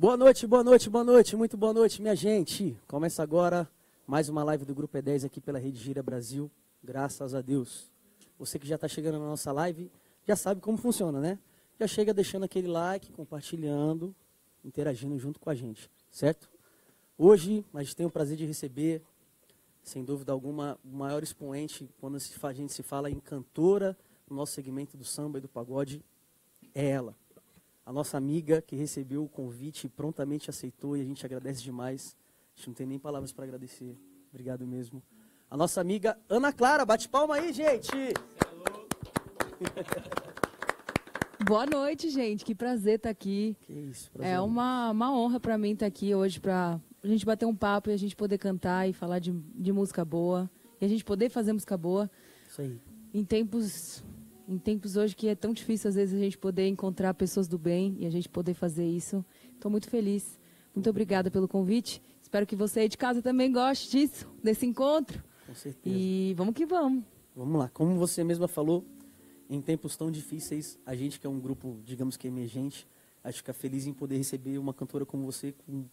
Boa noite, boa noite, boa noite, muito boa noite, minha gente. Começa agora mais uma live do Grupo E10 aqui pela Rede Gira Brasil. Graças a Deus. Você que já está chegando na nossa live, já sabe como funciona, né? Já chega deixando aquele like, compartilhando, interagindo junto com a gente, certo? Hoje a gente tem o prazer de receber, sem dúvida alguma, o maior expoente quando a gente se fala em cantora no nosso segmento do samba e do pagode, é ela a nossa amiga que recebeu o convite e prontamente aceitou e a gente agradece demais. A gente não tem nem palavras para agradecer. Obrigado mesmo. A nossa amiga Ana Clara, bate palma aí, gente. Boa noite, gente. Que prazer estar tá aqui. Que isso, prazer. É uma, uma honra para mim estar tá aqui hoje para a gente bater um papo e a gente poder cantar e falar de, de música boa. E a gente poder fazer música boa. Isso aí. Em tempos em tempos hoje que é tão difícil às vezes a gente poder encontrar pessoas do bem e a gente poder fazer isso. Estou muito feliz. Muito obrigada pelo convite. Espero que você aí de casa também goste disso, desse encontro. Com certeza. E vamos que vamos. Vamos lá. Como você mesma falou, em tempos tão difíceis, a gente que é um grupo, digamos que emergente, acho que fica feliz em poder receber uma cantora como você com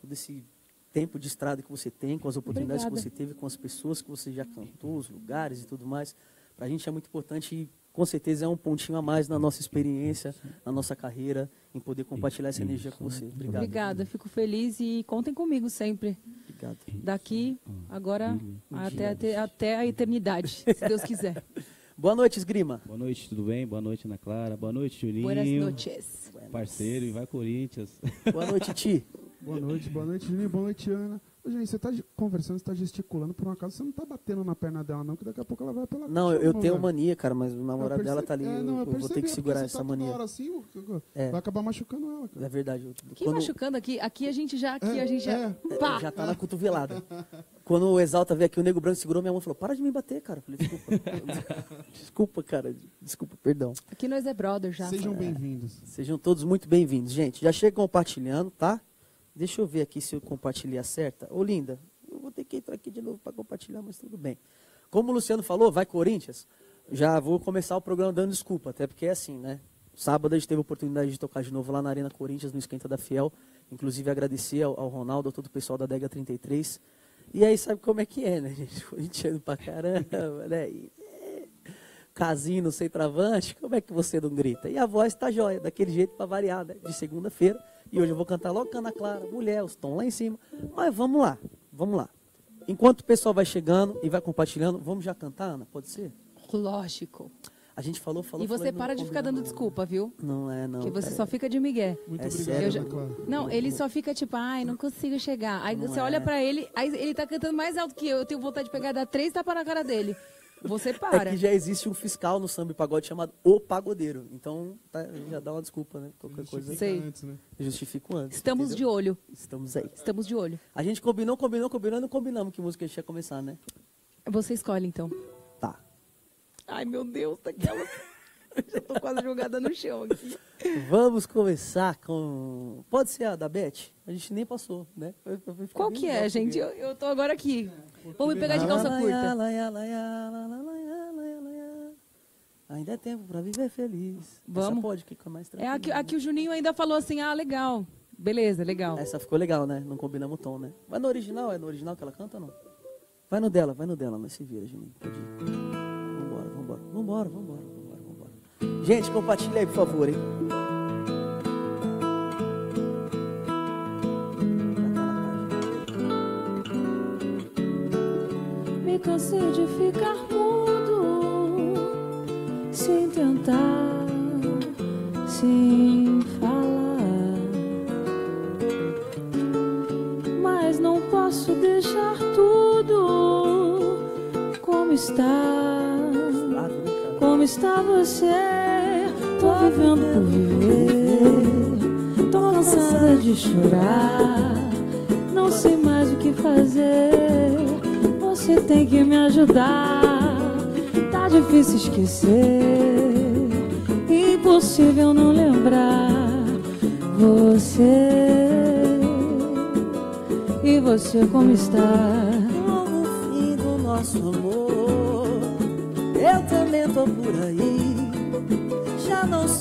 todo esse tempo de estrada que você tem, com as oportunidades Obrigada. que você teve, com as pessoas que você já cantou, os lugares e tudo mais. Para a gente é muito importante com certeza é um pontinho a mais na nossa experiência, na nossa carreira, em poder compartilhar essa energia com você. Obrigado. Obrigada, fico feliz e contem comigo sempre. Obrigado. Daqui, agora, até, até, até a eternidade, se Deus quiser. Boa noite, Esgrima. Boa noite, tudo bem? Boa noite, Ana Clara. Boa noite, Juninho. Boas noites. Parceiro, e vai Corinthians. Boa noite, Ti. boa noite, boa noite, Juninho. Boa noite, Ana. Ô, gente, você está conversando, você está gesticulando, por um acaso você não está batendo na perna dela, não, que daqui a pouco ela vai pela Não, eu, tenho mania, cara, mas o namorado percebi, dela tá ali, é, não, eu, eu vou ter que segurar essa tá mania. Hora assim, É. Vai acabar machucando ela, cara. É verdade. eu- Que quando- machucando aqui, aqui a gente já, aqui É, a gente já, é. pá! já tá na cotovelada. Quando o Exalta veio aqui, o Nego Branco segurou minha mão e falou, para de me bater, cara. Eu falei, desculpa. desculpa, cara. Desculpa, perdão. Aqui nós é brother já. Sejam bem-vindos. Sejam todos muito bem-vindos. Gente, já chega compartilhando, tá? Deixa eu ver aqui se eu compartilhei a certa. Ô, linda, eu vou ter que entrar aqui de novo para compartilhar, mas tudo bem. Como o Luciano falou, vai Corinthians. Já vou começar o programa dando desculpa, até porque é assim, né? Sábado a gente teve a oportunidade de tocar de novo lá na Arena Corinthians, no Esquenta da Fiel. Inclusive agradecer ao, ao Ronaldo, a todo o pessoal da Dega 33. E aí sabe como é que é, né, gente? Corintiano pra caramba, né? E, casino sem travante, como é que você não grita? E a voz tá jóia, daquele jeito para variar, né? De segunda-feira. E hoje eu vou cantar logo Cana Clara, mulher, os tons lá em cima. Mas vamos lá, vamos lá. Enquanto o pessoal vai chegando e vai compartilhando, vamos já cantar, Ana? Pode ser? Lógico. A gente falou, falou. E você falou, para de ficar dando desculpa, viu? Não é, não. Porque você cara. só fica de migué. Muito É obrigado, já- Clara. Não, ele só fica tipo, ai, não consigo chegar. Aí Não você é. olha pra ele, aí ele tá cantando mais alto que eu. Eu tenho vontade de pegar e dar três tapas na cara dele. Você É para. que já existe um fiscal no samba e pagode chamado O Pagodeiro. Então, tá, já dá uma desculpa, né? Qualquer coisa aí. Sei. Antes, né? Eu justifico antes. Estamos de entendeu? olho. Estamos aí. Estamos de olho. A gente combinou, combinou, combinou, não combinamos que música a gente ia começar, né? Você escolhe, então. Tá. Ai, meu Deus, daquela. Já quase jogada no chão aqui. Vamos começar com. Pode ser a da Beth? A gente nem passou, né? Qual que é, gente? Eu, eu tô agora aqui. Vou me pegar de calça curta. Ainda é tempo para viver feliz. Vamos. Essa pode que mais tranquilo. É aqui, aqui o Juninho ainda falou assim: ah, legal. Beleza, legal. Essa ficou legal, né? Não combinamos o tom, né? Vai no original, é no original que ela canta ou não? Vai no dela, vai no dela, mas se vira, Juninho. Vambora, vambora. Vambora, vambora. Gente, compartilha aí, por favor, hein? Me cansei de ficar vivendo por viver. Tô cansada de chorar. Não sei mais o que fazer. Você tem que me ajudar. Tá difícil esquecer. Impossível não lembrar. Você. E você como está?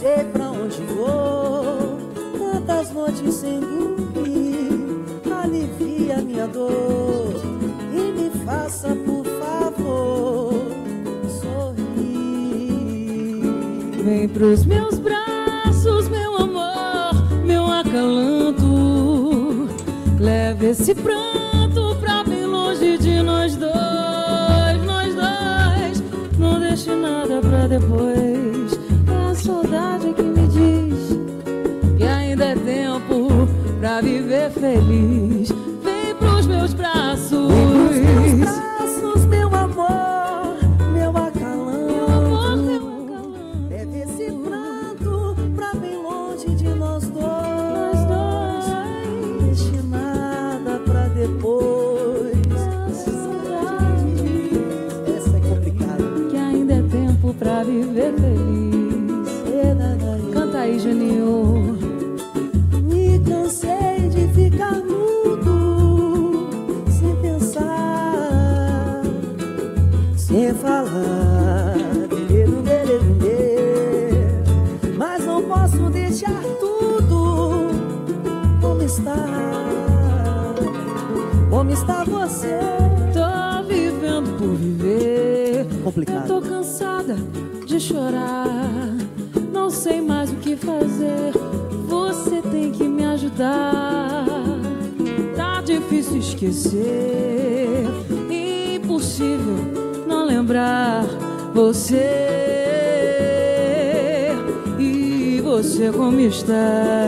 Sei pra onde vou. Quantas noites sem dormir, alivia minha dor e me faça, por favor, sorrir. Vem pros meus chorar. Não sei mais o que fazer. Você tem que me ajudar. Tá difícil esquecer. Impossível não lembrar você. E você como está?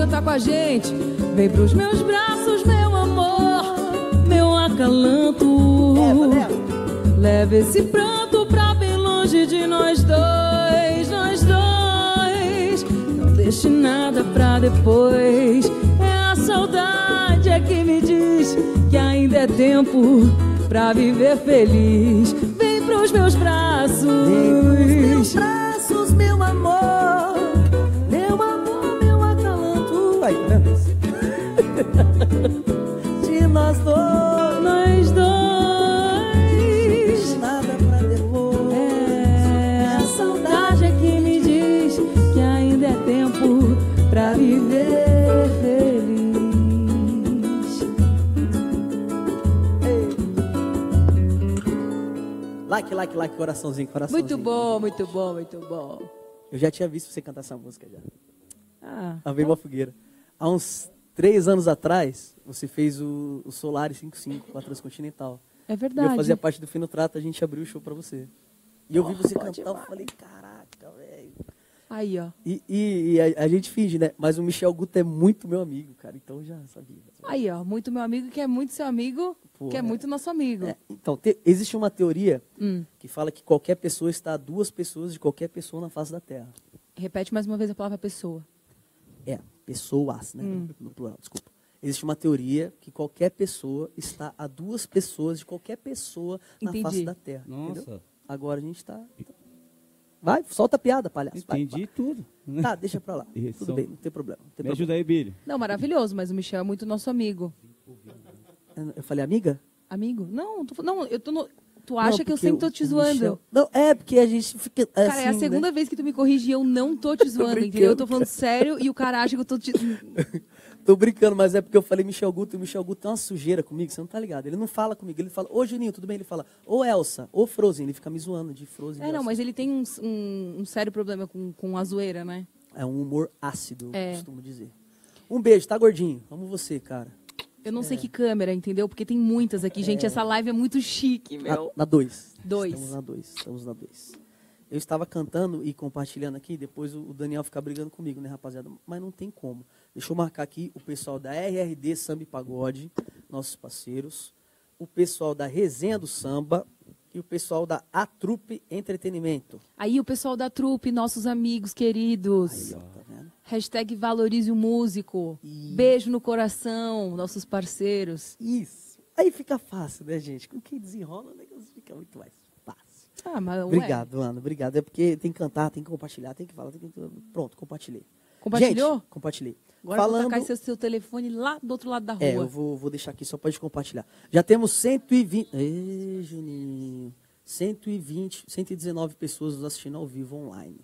Cantar com a gente. Vem pros meus braços, meu amor, meu acalanto. Leva, leva. Leva esse pranto pra bem longe de nós dois, nós dois. Não deixe nada pra depois. É a saudade é que me diz que ainda é tempo pra viver feliz. Vem pros meus braços. Like, like, like, coraçãozinho, coraçãozinho. Muito bom, muito bom, muito bom. Eu já tinha visto você cantar essa música já. Ah, A Vem uma Fogueira. Há uns três anos atrás, você fez o, o Solar 55 com a Transcontinental. é E verdade. eu fazia parte do Fino Trato, a gente abriu o show pra você. E eu vi você cantar, eu demais. falei, caraca, velho. Aí, ó. E, e- e a, a gente finge, né? Mas o Michel Guto é muito meu amigo, cara. Então eu já sabia. Aí, ó. Muito meu amigo que é muito seu amigo, Pô, que é é. muito nosso amigo. É, então, te- existe uma teoria Hum. que fala que qualquer pessoa está a duas pessoas de qualquer pessoa na face da Terra. Repete mais uma vez a palavra pessoa. É, pessoas, né? Hum. No plural, desculpa. Existe uma teoria que qualquer pessoa está a duas pessoas de qualquer pessoa na Entendi. face da Terra. Entendeu? Nossa, Agora a gente está. Vai, solta a piada, palhaço. Vai, entendi tudo. vai. Tá, deixa pra lá. Isso. Tudo bem, não tem problema. Não tem Me problema. ajuda aí, Billy. Não, maravilhoso, mas o Michel é muito nosso amigo. Eu falei, amiga? Amigo? Não, tô, não eu tô no, Tu acha Não, que eu sempre tô te zoando? Michel- Não, é porque a gente fica. Cara, assim, é a né? segunda vez que tu me corrige e eu não tô te zoando, entendeu? Eu tô falando cara. sério e o cara acha que eu tô te. Tô brincando, mas é porque eu falei Michel Guto, e o Michel Guto tem uma sujeira comigo, você não tá ligado. Ele não fala comigo, ele fala, ô Juninho, tudo bem? Ele fala, ô Elsa, ô Frozen, ele fica me zoando de Frozen. É, de não, Elsa. mas ele tem um, um, um sério problema com, com a zoeira, né? É um humor ácido, É. eu costumo dizer. Um beijo, tá gordinho? Amo você, cara. Eu não sei É. que câmera, entendeu? Porque tem muitas aqui, gente. Essa live é muito chique, meu. Na 2. Dois. Estamos na 2, estamos na 2. Eu estava cantando e compartilhando aqui, depois o o Daniel fica brigando comigo, né, rapaziada? Mas não tem como. Deixa eu marcar aqui o pessoal da RRD Samba e Pagode, nossos parceiros, o pessoal da Resenha do Samba e o pessoal da Atrupe Entretenimento. Aí o pessoal da trupe, nossos amigos queridos. Aí, ó, tá vendo? Hashtag valorize o músico. Isso. Beijo no coração, nossos parceiros. Isso. Aí fica fácil, né, gente? Com quem desenrola, o negócio fica muito mais fácil. Ah, mas ué, Obrigado, Ana. Obrigado. É porque tem que cantar, tem que compartilhar, tem que falar, tem que... Pronto, compartilhei. Compartilhou? Gente, compartilhei. Agora eu vou Falando... tacar seu, seu telefone lá do outro lado da rua. É, eu vou, vou deixar aqui só para compartilhar. Já temos 120. Ei, Juninho. 120, 119 pessoas nos assistindo ao vivo online.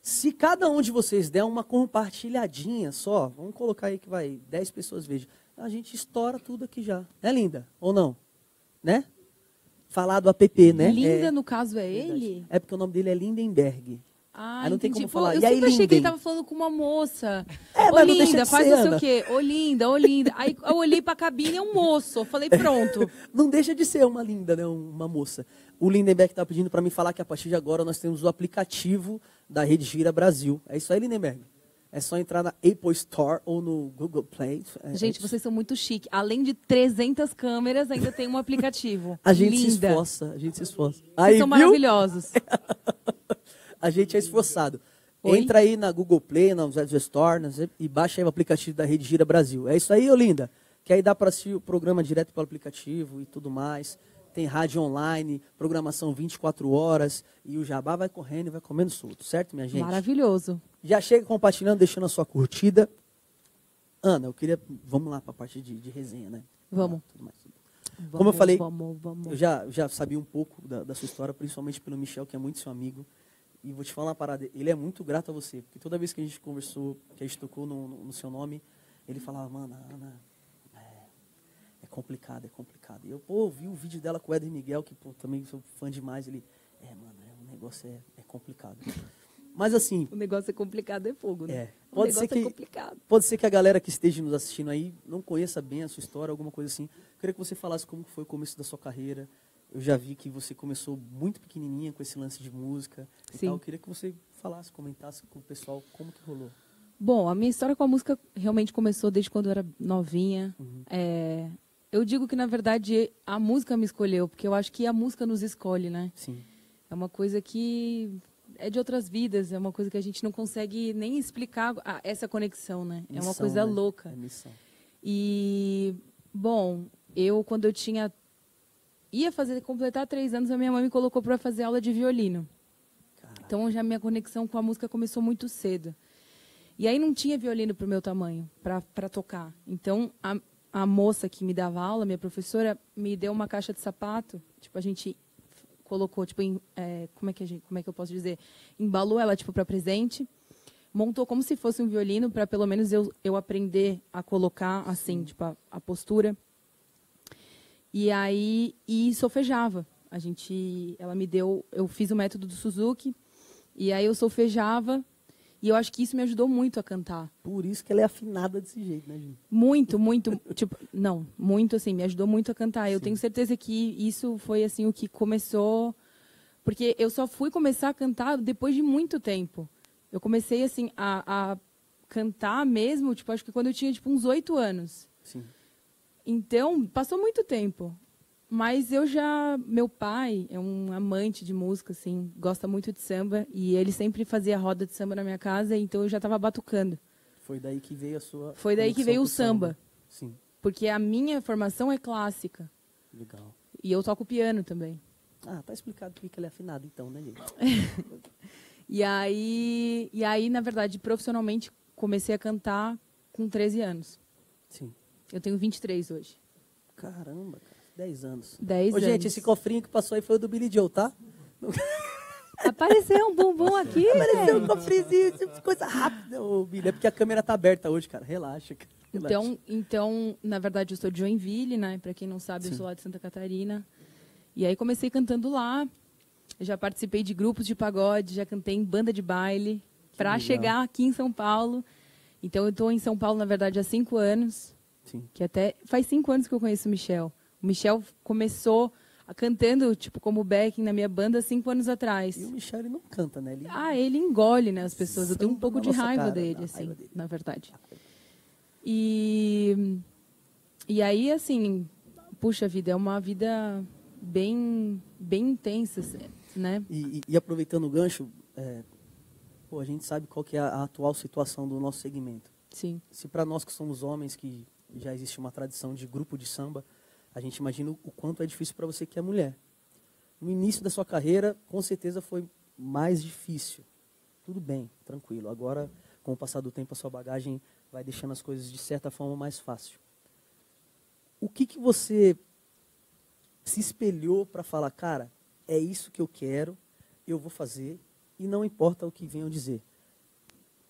Se cada um de vocês der uma compartilhadinha só, vamos colocar aí que vai 10 pessoas vejam, a gente estoura tudo aqui já. É linda? Ou não? Né? Falar do app, né? Linda, é, no caso, é verdade. ele? É porque o nome dele é Lindenberg. Ah, Aí não tem entendi. como Pô, falar. Eu E aí, sempre achei que ele tava falando com uma moça. É, Ô, mas não deixa linda, de faz ser, não sei o quê. Ô, linda, ô, linda. Aí eu olhei pra cabine, é um moço. Eu falei, pronto. Não deixa de ser uma linda, né? Uma moça. O Lindenberg está pedindo para mim falar que a partir de agora nós temos o aplicativo da Rede Gira Brasil. É isso aí, Lindenberg? É só entrar na Apple Store ou no Google Play. É, Gente, é- vocês são muito chique. Além de 300 câmeras, ainda tem um aplicativo. A gente se Linda. esforça, a gente se esforça. Vocês Aí, são viu? maravilhosos. A gente é esforçado. Oi? Entra aí na Google Play, na App Store e baixa aí o aplicativo da Rede Gira Brasil. É isso aí, ô linda? Que aí dá para assistir o programa direto pelo aplicativo e tudo mais. Tem rádio online, programação 24 horas e o jabá vai correndo e vai comendo solto, certo, minha gente? Maravilhoso. Já chega compartilhando, deixando a sua curtida. Ana, eu queria. Vamos lá para a parte de, de resenha, né? Vamos. Tudo mais. Vamos, Como eu falei, Vamos, vamos. Eu já, já sabia um pouco da, da sua história, principalmente pelo Michel, que é muito seu amigo. E vou te falar uma parada, ele é muito grato a você, porque toda vez que a gente conversou, que a gente tocou no, no- no seu nome, ele falava, mano, Ana, é, é complicado, é complicado. E eu, pô, vi o vídeo dela com o Éder Miguel, que pô, também sou fã demais, ele, é, mano, é, o negócio é, é complicado. Mas assim, O negócio é complicado, é fogo, né? É. O Pode ser é que- complicado. Pode ser que a galera que esteja nos assistindo aí não conheça bem a sua história, alguma coisa assim. Eu queria que você falasse como foi o começo da sua carreira. Eu já vi que você começou muito pequenininha com esse lance de música. Sim. Eu queria que você falasse, comentasse com o pessoal como que rolou. Bom, a minha história com a música realmente começou desde quando eu era novinha. Uhum. É, eu digo que, na verdade, a música me escolheu, porque eu acho que a música nos escolhe, né? Sim. É uma coisa que é de outras vidas, é uma coisa que a gente não consegue nem explicar a- essa conexão, né? é uma Missão, coisa né? louca. É missão. E, bom, eu, quando eu tinha. Ia fazer, completar três anos, a minha mãe me colocou para fazer aula de violino. Caraca. Então já minha conexão com a música começou muito cedo. E aí não tinha violino para o meu tamanho, para tocar. Então a, a moça que me dava aula, minha professora, me deu uma caixa de sapato. Tipo, a gente colocou, tipo, em, é, como, é que a gente, como é que eu posso dizer? Embalou ela, tipo, para presente. Montou como se fosse um violino, para pelo menos eu, eu aprender a colocar, assim, tipo, a, a postura. E aí, e solfejava. A gente, ela me deu, eu fiz o método do Suzuki, e aí eu solfejava, e eu acho que isso me ajudou muito a cantar. Por isso que ela é afinada desse jeito, né, Ju? Muito, muito, tipo, não, muito assim, me ajudou muito a cantar. Eu tenho certeza que isso foi assim o que começou, porque eu só fui começar a cantar depois de muito tempo. Eu comecei assim a, a cantar mesmo, tipo, acho que quando eu tinha tipo uns oito anos. Sim. Então, passou muito tempo. Mas eu já. Meu pai é um amante de música, assim, gosta muito de samba. E ele sempre fazia roda de samba na minha casa, então eu já estava batucando. Foi daí que veio a sua. Foi daí que veio o samba. Sim. Porque a minha formação é clássica. Legal. E eu toco piano também. Ah, tá explicado por que que ela é afinada, então, né, gente? E aí, e aí, na verdade, profissionalmente, comecei a cantar com 13 anos. Sim. Eu tenho 23 hoje. Caramba, cara. 10 anos. 10 Ô, anos. gente, esse cofrinho que passou aí foi o do Billy Joe, tá? Apareceu um bumbum aqui, Apareceu um cofrezinho, isso, coisa rápida, ô, Billy. É porque a câmera tá aberta hoje, cara. Relaxa, cara. Relaxa. Então, então, na verdade, eu sou de Joinville, né? Para quem não sabe, eu Sim. sou lá de Santa Catarina. E aí comecei cantando lá. Eu já participei de grupos de pagode, já cantei em banda de baile. Para chegar aqui em São Paulo. Então, eu estou em São Paulo, na verdade, há cinco anos. Sim. Que até faz cinco anos que eu conheço o Michel. O Michel começou cantando, tipo, como backing na minha banda cinco anos atrás. E o Michel, ele não canta, né? Ele... Ah, ele engole, né, as pessoas. Eu tenho um Samba pouco de raiva cara, dele, assim, raiva dele. na verdade. E, e aí, assim, puxa vida, é uma vida bem, bem intensa, né? E, e- e aproveitando o gancho, é, pô, a gente sabe qual que é a, a atual situação do nosso segmento. Sim, Se para nós que somos homens, que já existe uma tradição de grupo de samba, a gente imagina o, quanto é difícil para você que é mulher. no início da sua carreira, com certeza foi mais difícil. Tudo bem, tranquilo. Agora, com o passar do tempo, a sua bagagem vai deixando as coisas de certa forma mais fácil. O que, que você se espelhou para falar, cara, é isso que eu quero, eu vou fazer, e não importa o que venham dizer.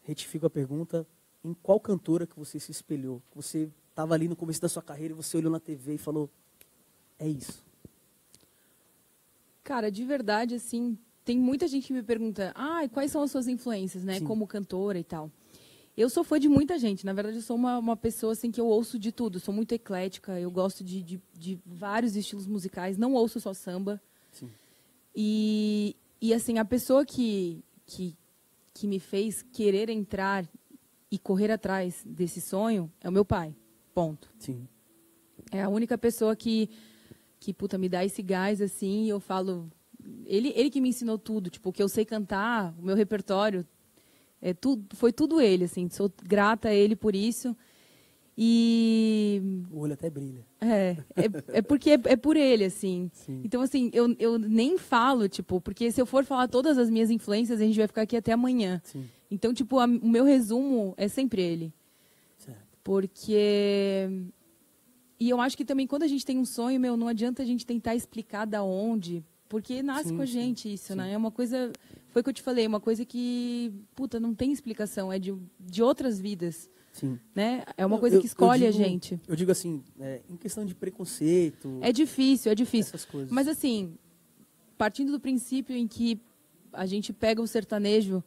Retifico a pergunta, em qual cantora que você se espelhou? Você estava ali no começo da sua carreira e você olhou na TV e falou, é isso. Cara, de verdade, assim, tem muita gente que me pergunta, ah, quais são as suas influências, né, Sim. como cantora e tal. Eu sou fã de muita gente, na verdade eu sou uma, uma pessoa assim que eu ouço de tudo, sou muito eclética, eu gosto de, de, de vários estilos musicais, não ouço só samba. Sim. E, e assim, a pessoa que, que, que me fez querer entrar e correr atrás desse sonho é o meu pai, ponto. Sim. É a única pessoa que, que puta, me dá esse gás, assim, e eu falo... Ele, ele que me ensinou tudo, tipo, o que eu sei cantar, o meu repertório, é tudo, foi tudo ele, assim, sou grata a ele por isso. E O olho até brilha. é, é, é porque é, é por ele, assim. Sim. Então, assim, eu, eu nem falo, tipo, porque se eu for falar todas as minhas influências, a gente vai ficar aqui até amanhã. Sim. Então, tipo, a- o meu resumo é sempre ele. Porque. E eu acho que também quando a gente tem um sonho, meu, não adianta a gente tentar explicar da onde, porque nasce Sim, com a sim, gente isso, sim. né? É uma coisa. Foi o que eu te falei, uma coisa que, puta, não tem explicação, é de, de outras vidas, Sim. né? É uma coisa eu- que escolhe eu a digo- gente. Eu digo assim, é, em questão de preconceito, É difícil, é difícil. Mas assim, partindo do princípio em que a gente pega o sertanejo,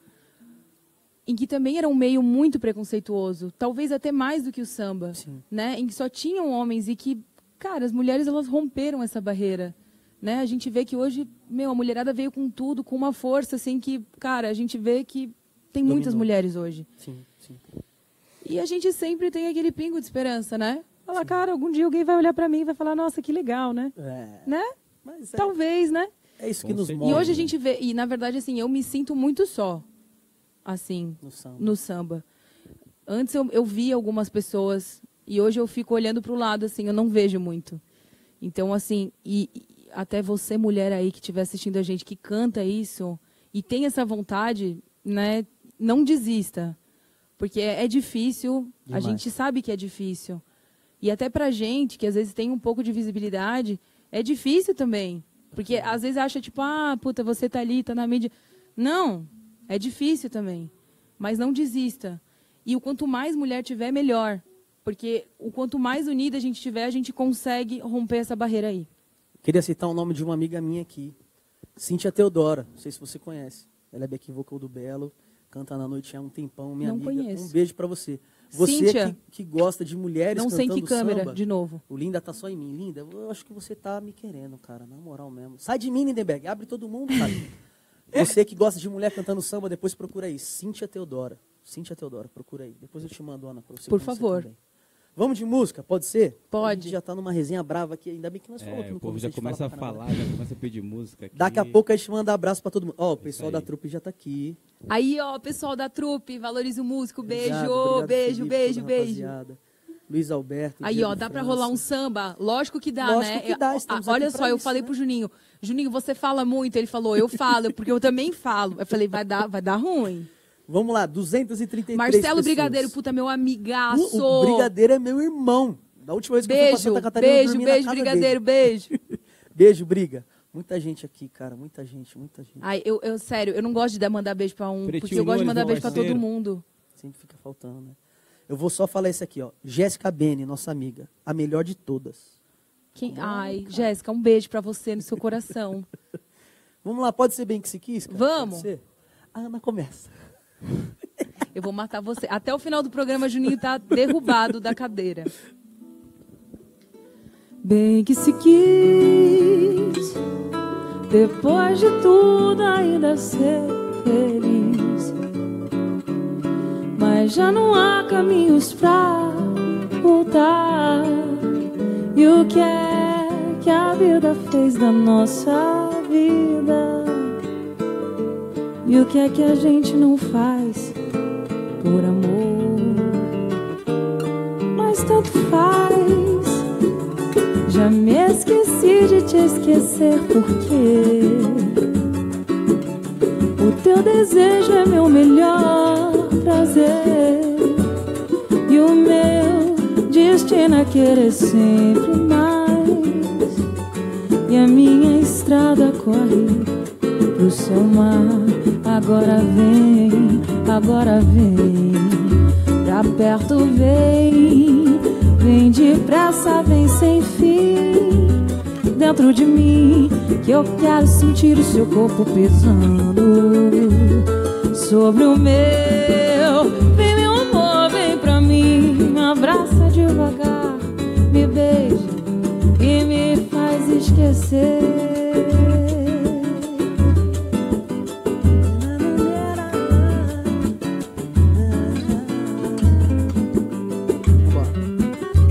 em que também era um meio muito preconceituoso, talvez até mais do que o samba, Sim. né? Em que só tinham homens e que, cara, as mulheres elas romperam essa barreira, né? A gente vê que hoje, meu, a mulherada veio com tudo, com uma força assim que, cara, a gente vê que tem muitas Dominou. mulheres hoje. Sim, sim. E a gente sempre tem aquele pingo de esperança, né? Falar, cara, algum dia alguém vai olhar pra mim e vai falar, nossa, que legal, né? É, Né? mas é, Talvez, né? é isso Com que nos certeza. move E hoje a gente vê, e na verdade, assim, eu me sinto muito só, assim, no samba. no samba. Antes eu, eu via algumas pessoas, e hoje eu fico olhando para o lado, assim, eu não vejo muito. Então, assim, e, e até você, mulher aí que estiver assistindo a gente, que canta isso, e tem essa vontade, né, não desista. Porque é, é difícil, Demais. a gente sabe que é difícil. E até pra gente, que às vezes tem um pouco de visibilidade, é difícil também. Porque às vezes acha, tipo, ah, puta, você tá ali, tá na mídia. Não, é difícil também. Mas não desista. E o quanto mais mulher tiver, melhor. Porque o quanto mais unida a gente tiver, a gente consegue romper essa barreira aí. Queria citar o nome de uma amiga minha aqui, Cíntia Teodora. Não sei se você conhece. Ela é back vocal do Belo, canta na noite há um tempão, minha Não amiga. conheço. Um beijo pra você. Você que, que gosta de mulheres não sei em cantando que câmera, samba, de novo. O Linda tá só em mim. Linda, eu acho que você tá me querendo, cara, na moral mesmo. Sai de mim, Lindenberg. Abre todo mundo, cara. você que gosta de mulher cantando samba, depois procura aí. Cíntia Teodora. Cíntia Teodora, procura aí. Depois eu te mando, Ana, pra você Por favor. também. Vamos de música, pode ser? Pode. A gente já tá numa resenha brava aqui, ainda bem que nós falamos que É, no o povo já começa a fala falar, já começa a pedir música aqui. Daqui a pouco a gente manda abraço pra todo mundo. Ó, o pessoal aí. da trupe já tá aqui. Aí, ó, pessoal da trupe, valoriza o músico. Beijo, Obrigado, obrigado, beijo, Felipe, beijo, beijo. rapaziada. Luiz Alberto. Aí, Diego ó, dá pra França. rolar um samba? Lógico que dá, Lógico né? que dá, Eu- estamos Olha só, eu isso, falei né? pro Juninho, Juninho, você fala muito. Ele falou, eu falo, porque eu também falo. Eu falei, vai dar, vai dar ruim. Vamos lá, 233 Marcelo pessoas. Brigadeiro, puta, meu amigaço. O, o Brigadeiro é meu irmão. Da última vez que eu fui pra Beijo, Santa Catarina, eu beijo, dormi na beijo, casa Brigadeiro, dele. beijo. Beijo, Briga. Muita gente aqui, cara. Muita gente, muita gente. Ai, eu, eu, sério, eu não gosto de dar- mandar beijo pra um, Pretinho porque eu gosto de mandar beijo pra todo mundo. Sempre fica faltando, né? Eu vou só falar esse aqui, ó. Jéssica Bene, nossa amiga. A melhor de todas. Quem... Ai, Jéssica, um beijo pra você no seu coração. Vamos lá, pode ser bem que se quis? Cara? Vamos. Pode ser? A Ana começa. Eu vou matar você. Até o final do programa, Juninho tá derrubado da cadeira. Bem que se quis, depois de tudo ainda ser feliz. Mas já não há caminhos pra voltar. E o que é que a vida fez da nossa vida? E o que é que a gente não faz por amor? Mas tanto faz. Já me esqueci de te esquecer porque o teu desejo é meu melhor prazer e o meu destino é querer sempre mais e a minha estrada corre pro seu mar. Agora vem, agora vem, pra perto vem, vem depressa, vem sem fim. Dentro de mim, que eu quero sentir o seu corpo pesando sobre o meu. Vem, meu amor, vem pra mim, me abraça devagar, me beija e me faz esquecer.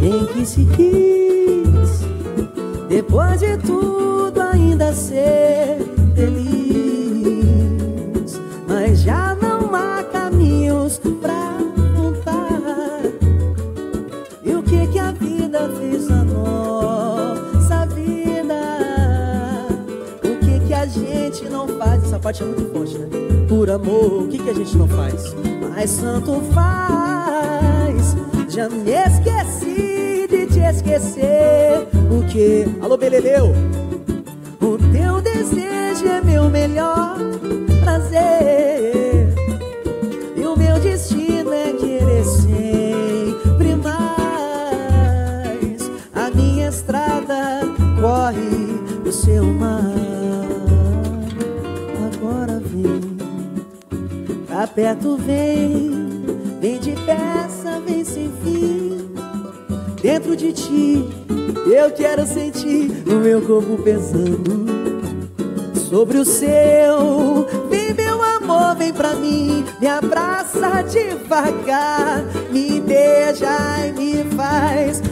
Quem que se quis, depois de tudo, ainda ser feliz. Mas já não há caminhos pra voltar. E o que que a vida fez a nossa vida? O que que a gente não faz? Essa parte é muito forte, né? Por amor, o que que a gente não faz? Mas santo faz. Já me esqueci de te esquecer. Alô, Beleleu. O teu desejo é meu melhor prazer. E o meu destino é querer sempre mais. A minha estrada corre o seu mar. Agora vem, pra perto vem, vem depressa, vem sem fim. Dentro de ti, eu quero sentir o meu corpo pesando sobre o seu. Vem, meu amor, vem pra mim, me abraça devagar, me beija e me faz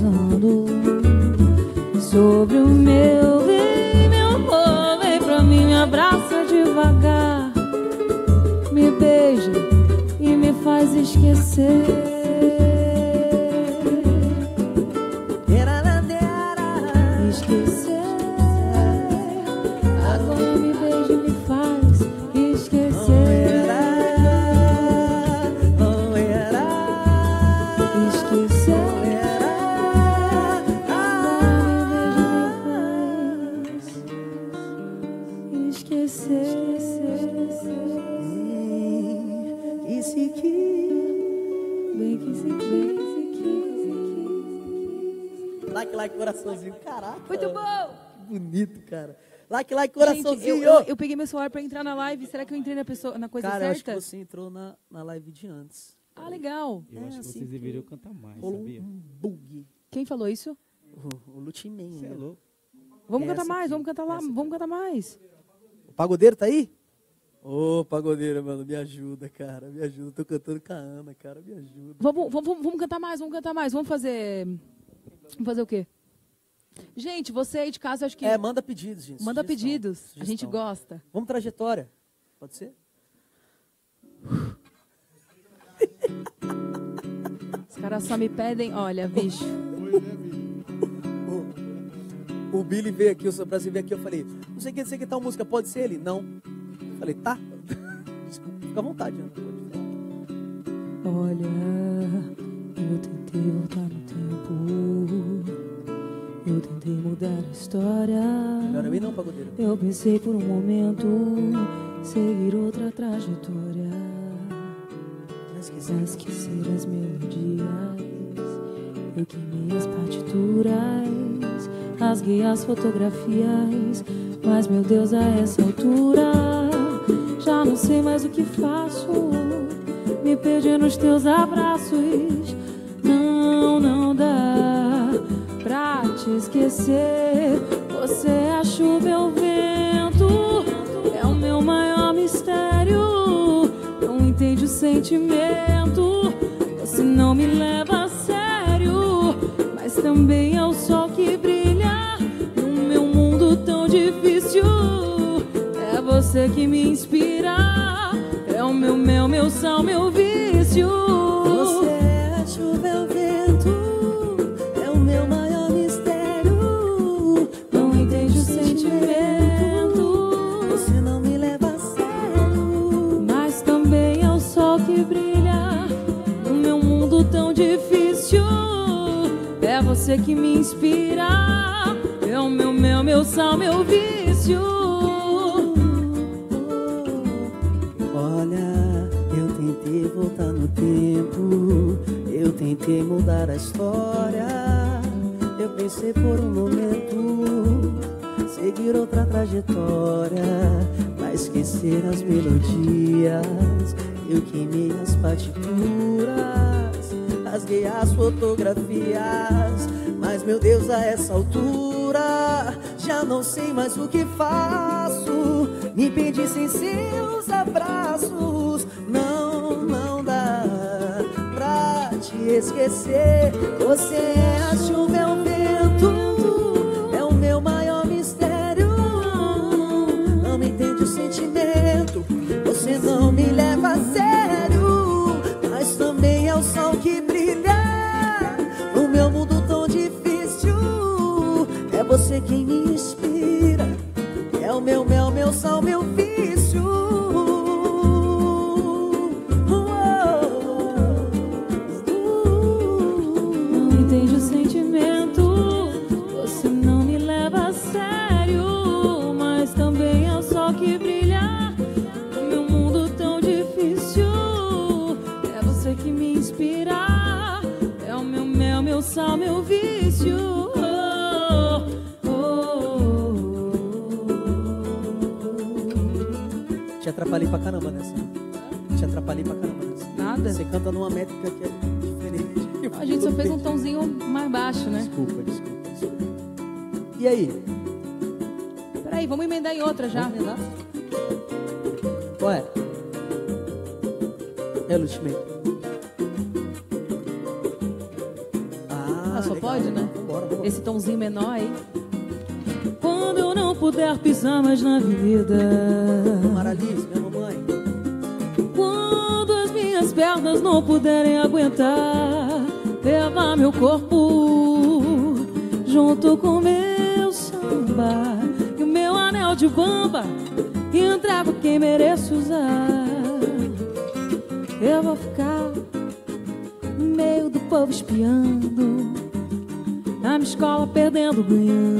corpo pesando sobre o meu. Vem, meu amor, vem pra mim, me abraça devagar. Me beija e me faz esquecer. Cara. Like, like, Gente, coraçãozinho. eu, eu, eu peguei meu celular pra entrar na live. Será que eu entrei na, pessoa, na coisa cara, eu acho que certa? você entrou na, na live de antes. Ah, legal. Eu É, acho que assim, vocês deveriam cantar mais, Rolou sabia? um bug. Quem falou isso? O, o Lutiman, Você é né? louco. Vamos Essa cantar mais, aqui, vamos cantar lá, aqui. vamos cantar mais. O pagodeiro tá aí? Ô, pagodeiro, mano, me ajuda, cara. Me ajuda. Eu tô cantando com a Ana, cara. Me ajuda. Vamos, vamos, vamos, vamos cantar mais, vamos cantar mais. Vamos fazer. Vamos fazer o quê? Gente, você aí de casa, acho que. É, manda pedidos, gente. manda Sugestão, pedidos. A gente sugestão. gosta. Vamos trajetória. Pode ser? Os caras só me pedem, olha, bicho. O, o Billy veio aqui, o seu Brasil veio aqui, eu falei, não sei o que, não sei que tal música, pode ser ele? Não. Eu falei, tá. Desculpa, fica à vontade, Ana. Falar. Olha, eu tentei voltar no tempo. Eu tentei mudar a história. Não era bem não, pagodeiro. Eu pensei por um momento seguir outra trajetória. Pra esquecer as melodias. Eu queimei as partituras, rasguei as fotografias. Mas meu Deus, a essa altura, já não sei mais o que faço. Me perdi nos teus abraços. Te esquecer. Você é a chuva, é o vento, é o meu maior mistério. sentimento. Você não me leva a sério, mas também é o sol que brilha no meu mundo tão difícil. É você que me inspira, é o meu mel, meu sal, meu vício. Você que me inspira. É o meu mel, meu sal, meu vício. Olha, eu tentei voltar no tempo, eu tentei mudar a história. Eu pensei por um momento seguir outra trajetória, pra esquecer as melodias. Eu queimei as partituras, rasguei as fotografias. Meu Deus, a essa altura já não sei mais o que faço. Me perdi sem seus abraços. Não, não dá pra te esquecer. Você é a chuva, é o você quem me inspira, é o meu mel, meu sal, meu vício. Atrapalhei pra caramba nessa. Te atrapalhei pra caramba nessa. Nada. Você canta numa métrica que é diferente. A gente só fez um tomzinho mais baixo, né? Desculpa, desculpa, desculpa. E aí? Peraí, vamos emendar em outra já. Vamos emendar? Qual é? É Ultimate. Ah, Ah, só legal, pode, né? Vambora, vambora. Esse tomzinho menor aí. Quando eu não puder pisar mais na avenida. Levar meu corpo junto com meu samba e o meu anel de bamba. E entrego quem mereço usar. Eu vou ficar no meio do povo espiando, na minha escola perdendo, ganhando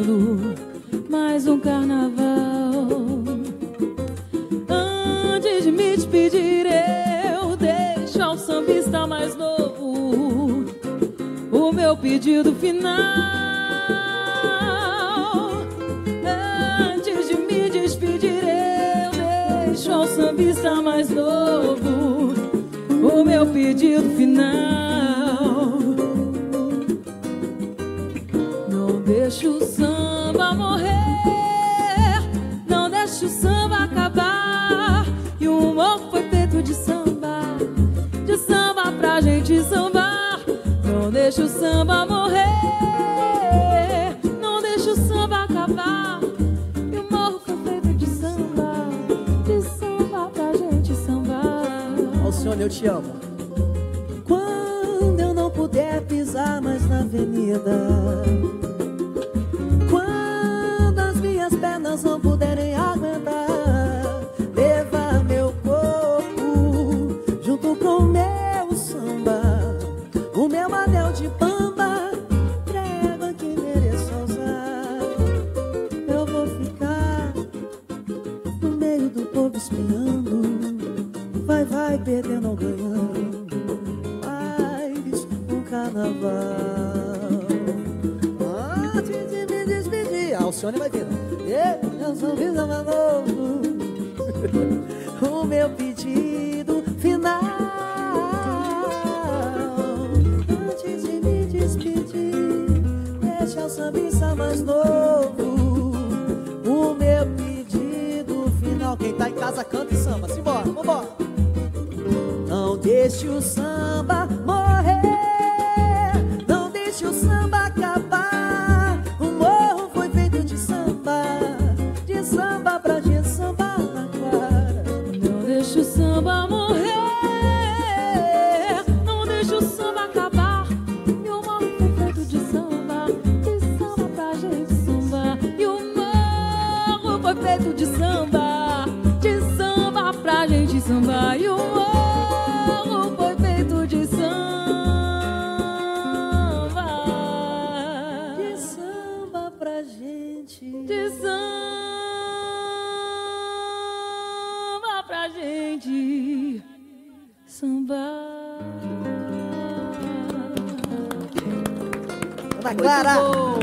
Não deixe o samba morrer, não deixe o samba acabar. E o humor foi feito de samba, de samba pra gente sambar. Alcione, eu te amo. Quando eu não puder pisar mais na avenida. Ana Clara! Bom.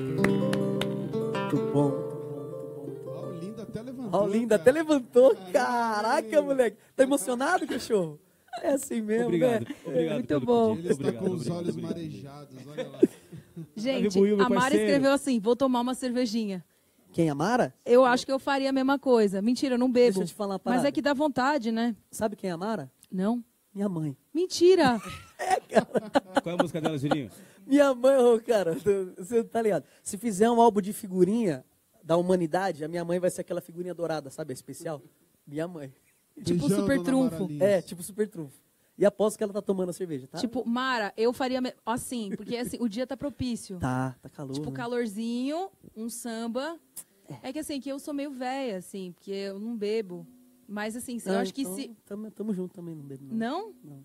Muito bom, muito bom. Ó, o Linda até levantou. Ó, o Linda cara. até levantou. Caraca, moleque. Tá emocionado, cachorro? É assim mesmo, Obrigado, né? obrigado. Muito bom. pedido, Ele está com os olhos obrigado. marejados, olha lá. Gente, a Mara parceiro. escreveu assim: vou tomar uma cervejinha. Quem, a Mara? Eu acho que eu faria a mesma coisa. Mentira, eu não bebo. Deixa eu te falar uma Mas é que dá vontade, né? Sabe quem é a Mara? Não? Minha mãe. Mentira! Qual é a música dela, Juninho? Minha mãe, ô, cara, você tá ligado? Se fizer um álbum de figurinha da humanidade, a minha mãe vai ser aquela figurinha dourada, sabe? A especial. Minha mãe. Tipo Beijão, super trunfo. É, tipo super trunfo. E aposto que ela tá tomando a cerveja, tá? Tipo, Mara, eu faria me- assim, porque assim, o dia tá propício. Tá, tá calor. Tipo, né? calorzinho, um samba. É que assim, que eu sou meio velha, assim, porque eu não bebo. Mas assim, eu Ah, acho que então, se. Tamo, tamo junto também, não bebo não. Não?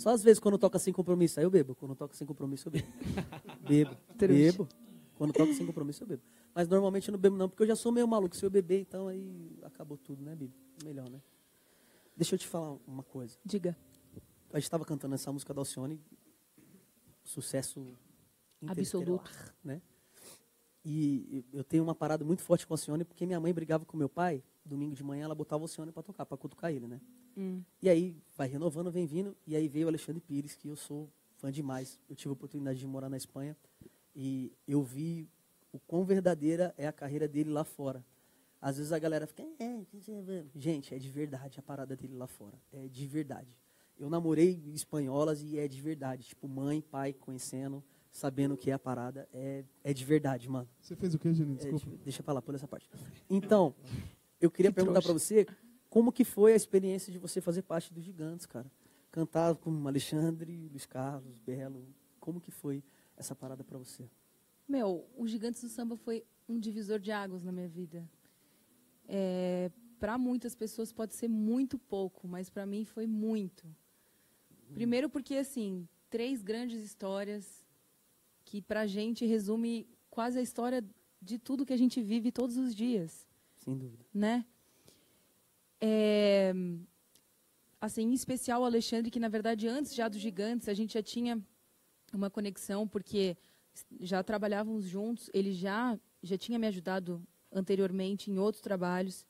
Só às vezes quando toca sem compromisso, aí eu bebo. Quando toca sem compromisso, eu bebo. bebo. Bebo. Quando toca sem compromisso, eu bebo. Mas normalmente eu não bebo não, porque eu já sou meio maluco. Se eu beber, então aí acabou tudo, né, Bibi? Melhor, né? Deixa eu te falar uma coisa. Diga. A gente estava cantando essa música da Alcione, sucesso Absoluto. né? E eu tenho uma parada muito forte com a Alcione, porque minha mãe brigava com meu pai, domingo de manhã ela botava o Alcione para tocar, para cutucar ele, né? Hum. E aí vai renovando, vem vindo, e aí veio o Alexandre Pires, que eu sou fã demais. Eu tive a oportunidade de morar na Espanha e eu vi o quão verdadeira é a carreira dele lá fora. Às vezes a galera fica, é, gente, é de verdade a parada dele lá fora, é de verdade. Eu namorei espanholas e é de verdade, tipo mãe, pai, conhecendo, sabendo o que é a parada, é, é de verdade, mano. Você fez o quê, Juninho? É, Desculpa. deixa, deixa pra lá, pula essa parte. Então, eu queria Que perguntar pra você como que foi a experiência de você fazer parte dos Gigantes, cara? Cantar com Alexandre, Luiz Carlos, Belo. Como que foi essa parada pra você? Meu, o Gigantes do Samba foi um divisor de águas na minha vida. É, para muitas pessoas pode ser muito pouco, mas para mim foi muito. Primeiro porque, assim, três grandes histórias que pra gente resume quase a história de tudo que a gente vive todos os dias, Sem dúvida. né? É, assim, em especial o Alexandre, que na verdade antes já dos Gigantes a gente já tinha uma conexão, porque já trabalhávamos juntos, ele já já tinha me ajudado anteriormente em outros trabalhos.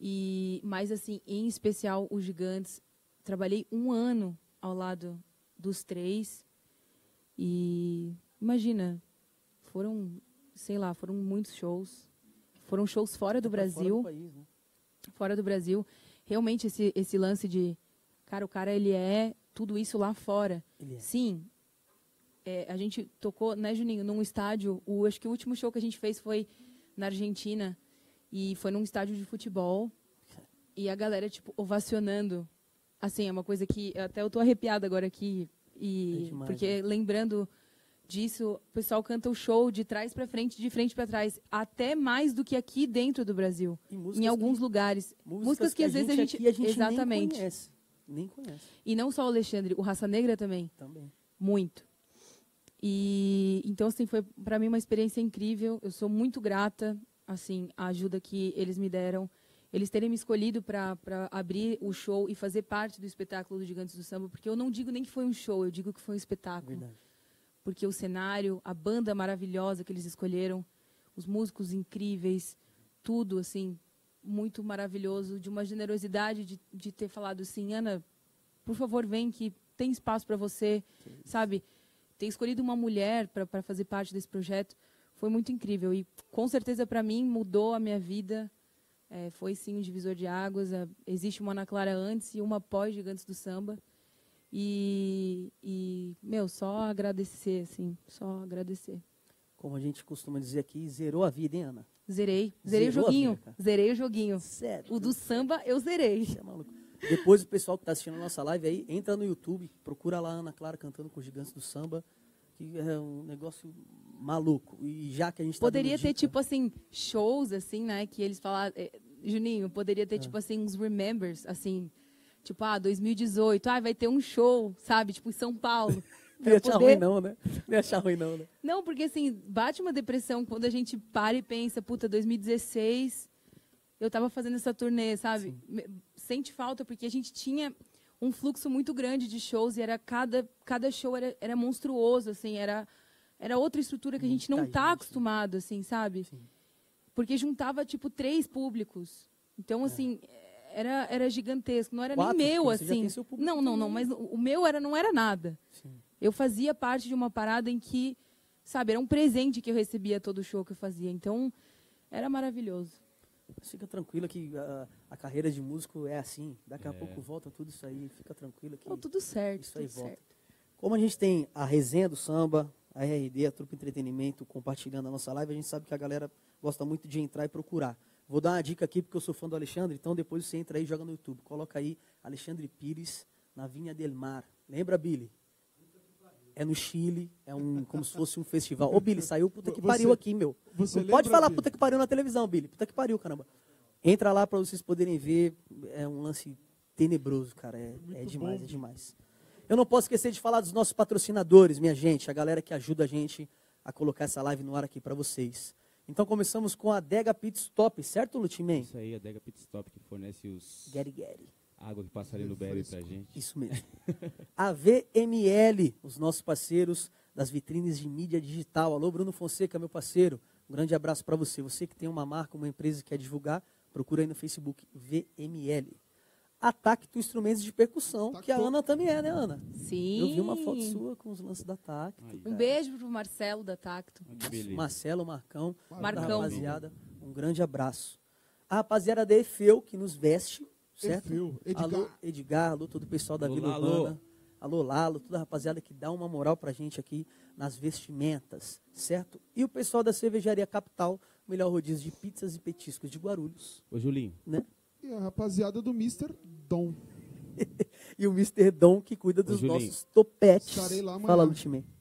E mas assim, em especial os Gigantes, trabalhei um ano ao lado dos três e imagina, foram, sei lá, foram muitos shows, foram shows fora do Brasil Fora do país, né? Fora do Brasil, realmente esse, esse lance de, cara, o cara ele é tudo isso lá fora. É. Sim, é, a gente tocou, né, Juninho, num estádio, o, acho que o último show que a gente fez foi na Argentina, e foi num estádio de futebol, e a galera, tipo, ovacionando. Assim, é uma coisa que até eu tô arrepiada agora aqui, É e, demais, porque né? lembrando disso, o pessoal canta o show de trás para frente, de frente para trás, até mais do que aqui dentro do Brasil em alguns que, lugares. músicas músicas que a às vezes a gente- aqui a gente exatamente. nem conhece. Nem conhece E não só o Alexandre, o Raça Negra também, também. muito. E então assim foi para mim uma experiência incrível. Eu sou muito grata assim à ajuda que eles me deram, eles terem me escolhido para abrir o show e fazer parte do espetáculo do Gigantes do Samba, porque eu não digo nem que foi um show, eu digo que foi um espetáculo. Verdade. Porque o cenário, a banda maravilhosa que eles escolheram, os músicos incríveis, tudo assim muito maravilhoso, de uma generosidade de, de ter falado assim, Ana, por favor vem que tem espaço para você, sabe? Ter escolhido uma mulher para fazer parte desse projeto foi muito incrível e com certeza para mim mudou a minha vida É, foi sim um divisor de águas. É, existe uma Ana Clara antes e uma pós Gigantes do Samba. E, e, meu, só agradecer, assim, só agradecer. Como a gente costuma dizer aqui, zerou a vida, hein, Ana? Zerei, zerei Zerou o joguinho, zerei o joguinho. Sério. O do samba eu zerei. Você é maluco. Depois o pessoal que está assistindo a nossa live aí, entra no YouTube, procura lá a Ana Clara cantando com os gigantes do samba, que é um negócio maluco. E já que a gente tá Poderia dando ter, dica- tipo assim, shows, assim, né? Que eles falaram. eh, Juninho, poderia Ah. ter, tipo assim, uns remembers, assim. Tipo, ah, 2018, ah, vai ter um show, sabe? Tipo, em São Paulo. Não ia pra achar poder- ruim não, né? Não ia achar ruim não, né? Não, porque assim, bate uma depressão quando a gente para e pensa, puta, 2016, eu tava fazendo essa turnê, sabe? Me- Sente falta, porque a gente tinha um fluxo muito grande de shows e era cada, cada show era, era monstruoso, assim, era, era outra estrutura que a gente não tá acostumado, assim, sabe? Sim. Porque juntava, tipo, três públicos. Então, assim, era, era gigantesco. Não era É. Quatro, nem meu, assim. tem seu público Não, não, não. Mas o meu era, não era nada. Sim. Eu fazia parte de uma parada em que, sabe, era um presente que eu recebia todo show que eu fazia. Então, era maravilhoso. Fica tranquila que a, a carreira de músico é assim. Daqui a pouco volta tudo isso aí. Fica tranquila que Então, tudo certo. isso aí tudo volta. certo. Como a gente tem a resenha do samba, a RD, a Trupe Entretenimento compartilhando a nossa live, a gente sabe que a galera gosta muito de entrar e procurar. Vou dar uma dica aqui porque eu sou fã do Alexandre, então depois você entra aí e joga no YouTube. Coloca aí Alexandre Pires na Vinha del Mar. Lembra, Billy? É no Chile, é um como se fosse um festival. Ô, Billy, saiu puta que Você- pariu aqui, meu. você Não pode lembra, falar Billy? puta que pariu na televisão, Billy. Puta que pariu, caramba. Entra lá para vocês poderem ver. É um lance tenebroso, cara. É, é demais, bom. é demais. Eu não posso esquecer de falar dos nossos patrocinadores, minha gente, a galera que ajuda a gente a colocar essa live no ar aqui para vocês. Então começamos com a Dega Pit Stop, certo, Lutiman? Isso aí, a Dega Pit Stop que fornece os Gary Gary. água que passa ali no Berry pra gente. Isso mesmo. A VML, os nossos parceiros das vitrines de mídia digital. Alô, Bruno Fonseca, meu parceiro. Um grande abraço para você. Você que tem uma marca, uma empresa que quer divulgar, procura aí no Facebook VML. A Tacto Instrumentos de Percussão, que a. Ana também é, né, Ana? Sim. Eu vi uma foto sua com os lances da Tacto. Aí. Um beijo pro Marcelo da Tacto. Que beleza. Marcelo, Marcão, Marcão. rapaziada, um grande abraço. A rapaziada da Efeu, que nos veste, certo? Efeu, Edgar. Alô, Edgar, alô, todo o pessoal da Alô, Vila. Urbana. Alô, Lalo, toda a rapaziada que dá uma moral pra gente aqui nas vestimentas, certo? E o pessoal da Cervejaria Capital, melhor rodízio de pizzas e petiscos de Guarulhos, Ô, Julinho, né? E a rapaziada do Mr. Dom. E o Mr. Dom, que cuida dos Julinho. nossos topetes. Estarei lá amanhã. Fala,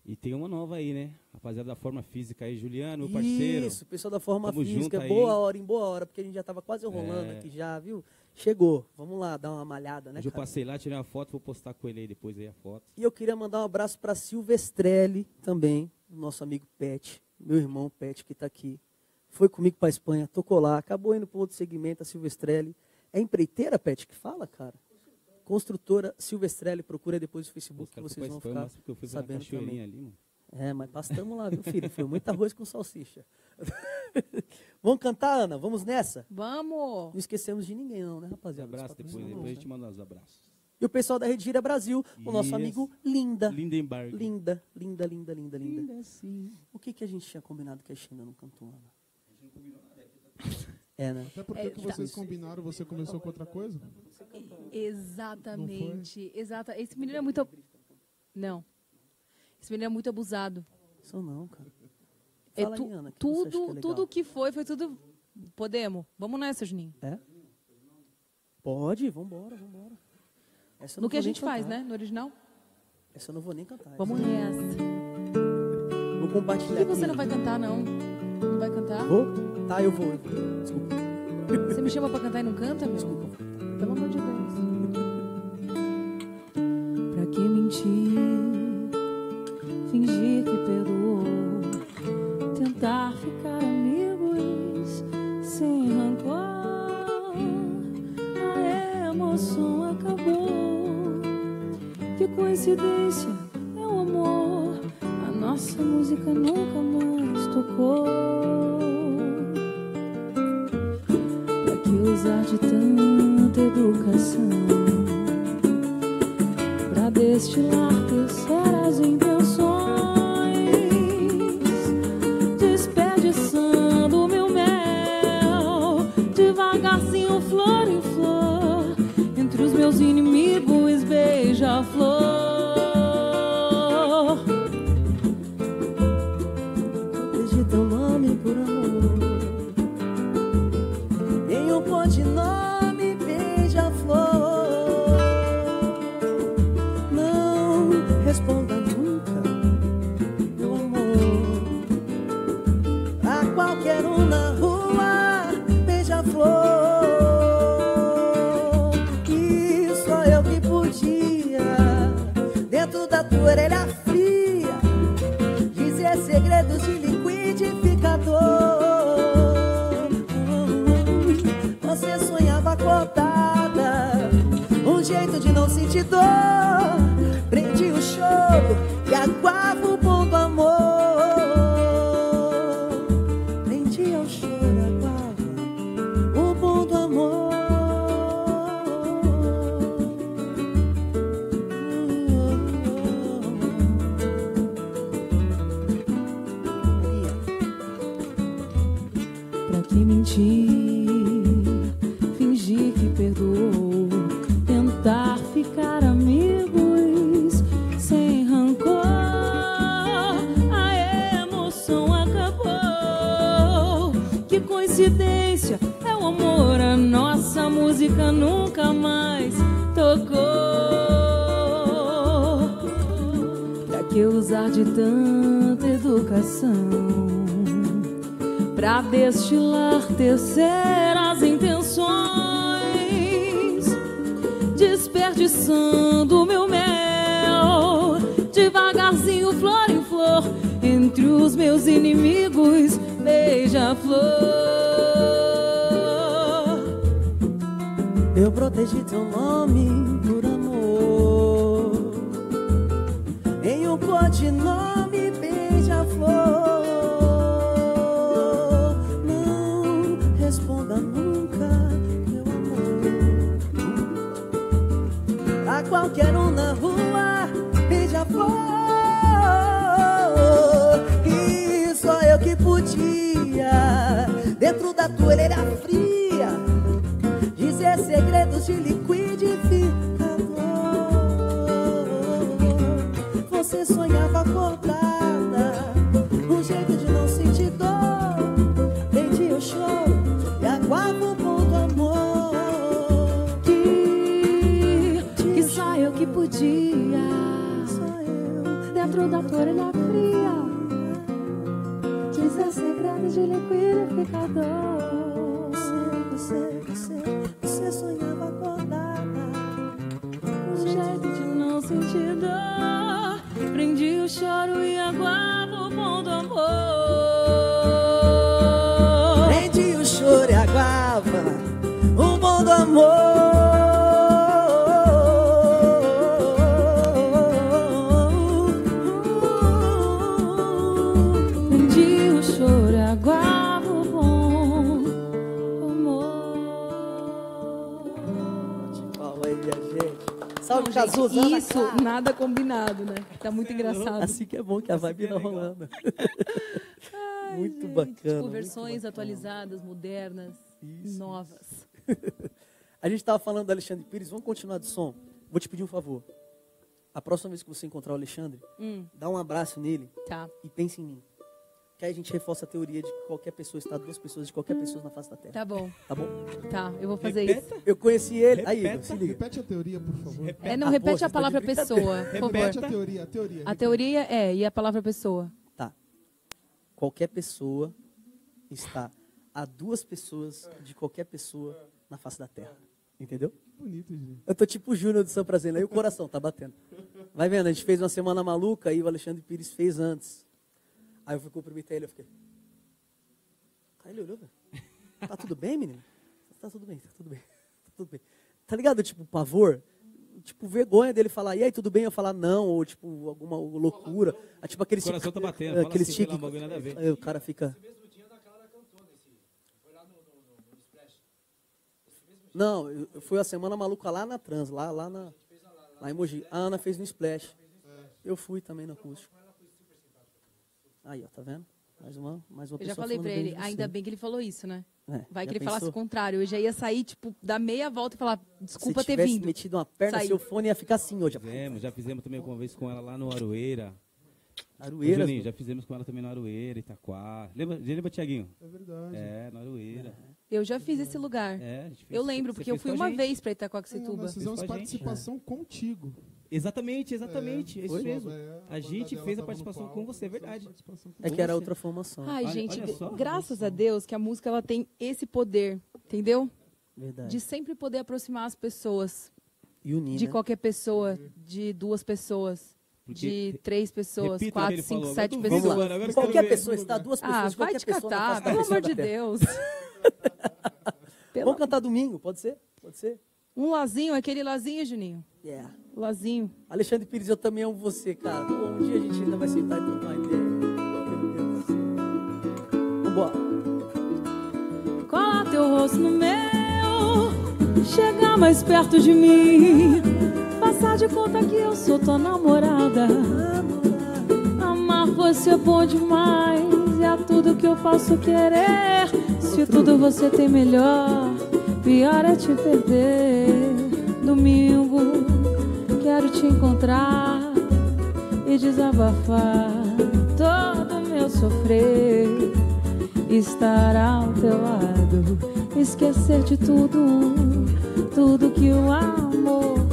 e tem uma nova aí, né? Rapaziada da Forma Física aí, Juliano, meu parceiro. Isso, pessoal da Forma Tamo Física, junto aí. boa hora, em boa hora, porque a gente já estava quase rolando É. aqui já, viu? Chegou, vamos lá, dar uma malhada, né, Hoje eu cara? passei lá, tirei uma foto, vou postar com ele aí depois aí a foto. E eu queria mandar um abraço para Silvestrelli também, nosso amigo Pet, meu irmão Pet que está aqui. Foi comigo para Espanha, tocou lá, acabou indo para outro segmento, a Silvestrelli. É empreiteira, Pet, que fala, cara? Construtora Silvestrelli, procura depois no Facebook que vocês vão ficar eu fui sabendo também. ali, mano. É, mas pastamos lá, viu, filho? Foi muito arroz com salsicha. Vamos cantar, Ana? Vamos nessa? Vamos! Não esquecemos de ninguém, não, né, Um rapaziada? abraço depois, depois a né? gente manda os abraços. E o pessoal da Rede Gira Brasil, o nosso amigo Linda. Lindenberg. Linda, linda, linda, linda, linda. Linda, sim. O que, que a gente tinha combinado que a China não cantou, Ana? É, né? Até porque É, que tá. vocês combinaram, você começou com outra coisa? Exatamente. Exata. Esse menino é muito. Não. Esse menino é muito abusado. Isso não, cara. É Fala tu- aí, Ana, o que acha que é tudo, tudo que foi, foi tudo. Podemos? Vamos nessa, Juninho. É? Pode, vambora, vambora. Essa No que a gente faz, cantar. né? No original? Essa eu não vou nem cantar. Vamos Essa nessa. Vou compartilhar Por que você aqui. não vai cantar, não? Não vai cantar? Vou? Tá, eu vou. eu vou. Desculpa. Você me chama pra cantar e não canta, meu? Desculpa. Pelo amor de Deus. Pra que mentir? Mentir, fingir que perdoou, tentar ficar amigos sem rancor. A emoção acabou. Que coincidência, é o amor, a nossa música nunca mais tocou. Pra que usar de tanta educação? Pra destilar terceiras intenções, desperdiçando meu mel, devagarzinho, flor em flor, entre os meus inimigos, beija-flor. Eu protegi teu nome por amor. Em um codinome qualquer um na rua, beija-flor. E só eu que podia, dentro da tua orelha fria dizer segredos de eu, dentro da orelha fria, dizer segredos de liquidificador. Gente, Jesus. Ana isso, Clara. nada combinado, né? Tá muito engraçado. Assim que é bom, que a vibe tá rolando. muito bacana. Tipo, muito versões bacana. atualizadas, modernas, Isso, novas. A gente estava falando do Alexandre Pires, vamos continuar de som? Vou te pedir um favor. A próxima vez que você encontrar o Alexandre, Hum, dá um abraço nele tá, e pense em mim. Que aí a gente reforça a teoria de que qualquer pessoa está duas pessoas de qualquer pessoa na face da Terra. tá bom. Tá bom? Tá, eu vou fazer Repeta. isso. Eu conheci ele. Aí, Repeta. Igor, se liga. Repete a teoria, por favor. É, não, Ah, repete poxa, a tá palavra brincadeira. pessoa, por favor. Repete a teoria, a teoria. A teoria é, e a palavra pessoa. Tá. Qualquer pessoa está a duas pessoas de qualquer pessoa na face da Terra. Entendeu? Bonito, gente. Eu tô tipo o Júnior do São Prazer, aí o coração tá batendo. Vai vendo, a gente fez uma semana maluca e o Alexandre Pires fez antes. Aí eu fui cumprimentar ele, eu fiquei. Aí ele olhou, velho. Tá tudo bem, menino? Tá tudo bem, tá tudo bem. Tá tudo bem. Tá ligado? Tipo, pavor. Tipo, vergonha dele falar, e aí, tudo bem? Eu falar não, ou tipo, alguma loucura. Ah, tipo aquele O coração tá batendo, fala Aquele assim, tique. nada a ver. Aí o cara fica. Não, eu- eu fui a semana maluca lá na Trans, lá, lá na. Lá em Mogi. A Ana fez no Splash. Eu fui também no acústico. Aí, ó, tá vendo? Mais uma, mais uma Eu já falei bem ele, ainda bem que ele falou isso, né? É, Vai que ele falasse pensou? o contrário. Eu já ia sair, tipo, dar meia volta e falar, desculpa Se ter tivesse vindo. metido uma perna, Saí. seu fone ia ficar assim hoje. Fizemos, já fizemos também uma vez com ela lá no Aroeira. Ô, Aroeiras. Juninho, já fizemos com ela também no Aroeira, Itaquá. Lembra, lembra Tiaguinho? É verdade. É, no Aroeira. Eu já fiz esse lugar. É, a gente fez- eu lembro, porque eu fui a uma gente. vez pra É, Itacoaxetuba. nós fizemos Fez a gente. participação contigo. Exatamente, exatamente. É, isso mesmo. É, A banda gente fez a participação palco, com você, é verdade. É que era outra formação. Ai, Olha- gente, olha só. graças a Deus que a música ela tem esse poder, entendeu? Verdade. De sempre poder aproximar as pessoas. E unir, De né? qualquer pessoa, de duas pessoas, Porque- de três pessoas, Repita o que quase ele cinco, falou. sete pessoas. agora Qualquer pessoa está, duas pessoas, Ah, vai qualquer te catar, pelo amor de. Deus. Pelo- Vamos cantar domingo, pode ser? Pode ser? Um lazinho, aquele lazinho, Juninho. Yeah. Lazinho. Alexandre Pires, eu também amo você, cara. Um dia a gente ainda vai sentar e trocar ideia. Vambora. Cola teu rosto no meu, chegar mais perto de mim. Passar de conta que eu sou tua namorada. Amar você é bom demais, é tudo que eu posso querer. Se tudo você tem melhor, pior é te perder. Domingo, quero te encontrar e desabafar todo meu sofrer estar ao teu lado, esquecer de tudo, tudo que o amor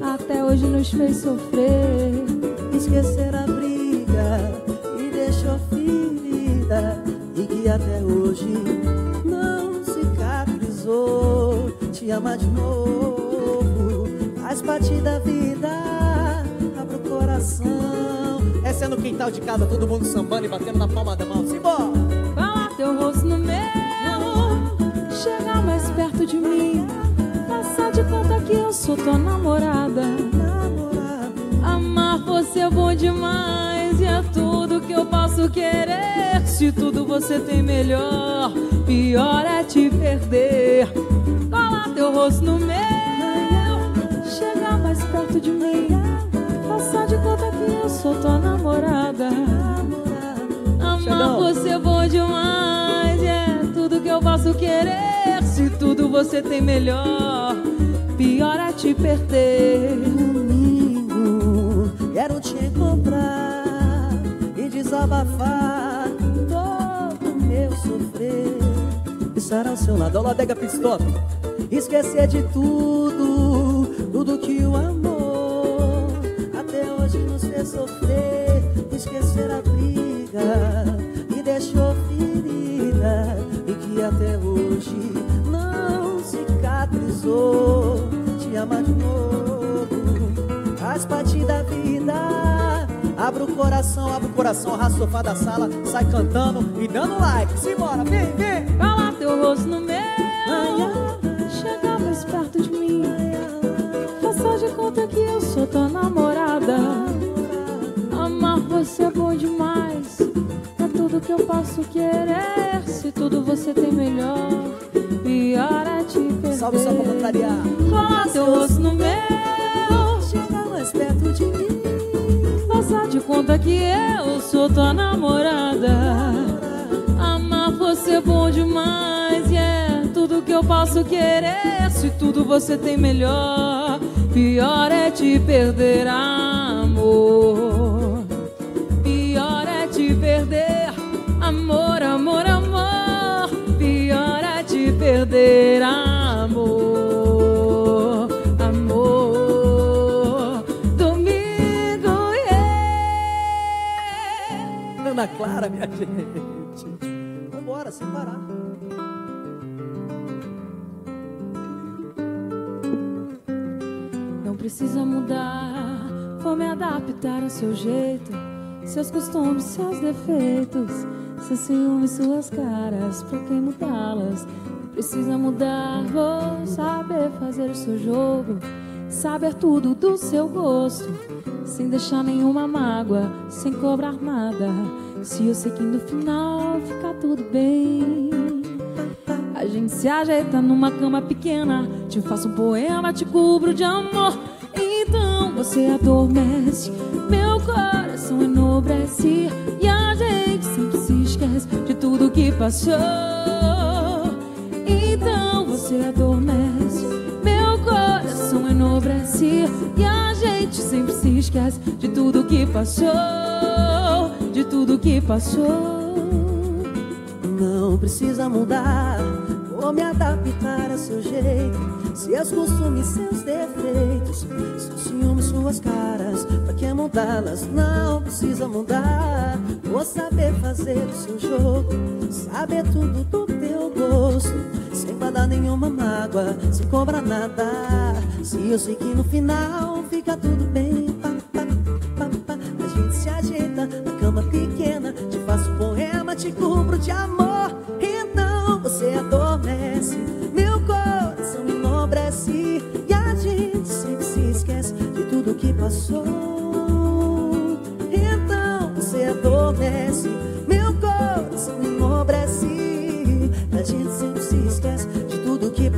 até hoje nos fez sofrer. Esquecer a briga Te amar de novo faz parte da vida, abre o coração. Essa é no quintal de casa, todo mundo sambando e batendo na palma da mão. Simbora! Colar teu rosto no meu, chegar mais perto de mim, passar de conta que eu sou tua namorada. Amar você é bom demais e é tudo que eu posso querer. Se tudo você tem melhor, pior é te perder. Teu rosto no meu, chegar mais perto de mim, passar de conta que eu sou tua namorada. Amar você é bom demais, é tudo que eu posso querer. Se tudo você tem melhor, pior é te perder. domingo quero te encontrar e desabafar todo o meu sofrer. Estar ao seu lado, olha a Dega Pit Stop. Esquecer de tudo, tudo que o amor até hoje nos fez sofrer. Esquecer a briga que deixou ferida e que até hoje não cicatrizou. Te amar de novo faz parte da vida. Abre o coração, abre o coração, sofá da sala, sai cantando e dando like. Simbora, vem, vem. Colar teu rosto no que eu posso querer. Se tudo você tem melhor, pior é te perder. Salve só pra contrariar. Colar teu rosto no meu, Chega mais perto de mim. Passar de conta que eu sou tua namorada. Amar você é bom demais e é tudo que eu posso querer. Se tudo você tem melhor, pior é te perder, amor. Perder, amor, amor. Domingo, yeah. Ana Clara, minha gente. Vambora, sem parar. Não precisa mudar, vou me adaptar ao seu jeito, seus costumes, seus defeitos, seus ciúmes, suas caras, pra quem mudá-las? Precisa mudar, vou saber fazer o seu jogo, saber tudo do seu gosto, sem deixar nenhuma mágoa, sem cobrar nada. Se eu sei que no final ficar tudo bem. A gente se ajeita numa cama pequena. Te faço um poema, te cubro de amor. Então você adormece, meu coração enobrece. E a gente sempre se esquece de tudo que passou. Você adormece. Meu coração enobrece e a gente sempre se esquece de tudo que passou, de tudo que passou. Não precisa mudar, vou me adaptar a seu jeito. Seus costumes, seus defeitos, seus ciúmes, suas caras. Pra que mudá-las? Não precisa mudar. Vou saber fazer o seu jogo, saber tudo do teu gosto. Sem guardar nenhuma mágoa, sem cobrar nada. Se eu sei que no final fica tudo bem. Pá, pá, pá, pá. A gente se ajeita na cama pequena. Te faço poema, te cubro de amor. Então você adormece, meu coração enobrece. E a gente sempre se esquece de tudo que passou. Então você adormece,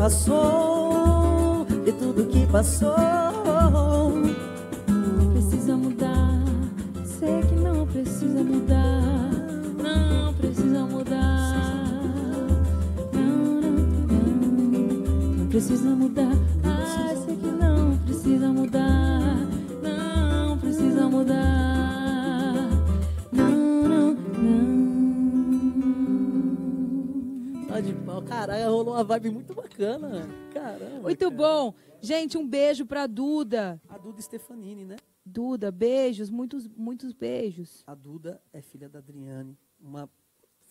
passou. De tudo que passou. Não precisa mudar, sei que não precisa mudar, não precisa mudar, não, não, não, não precisa mudar, uma vibe muito bacana. Caramba. Muito cara. bom. Gente, um beijo pra Duda. A Duda Stefanini, né? Duda, beijos, muitos, muitos beijos. A Duda é filha da Adriane, uma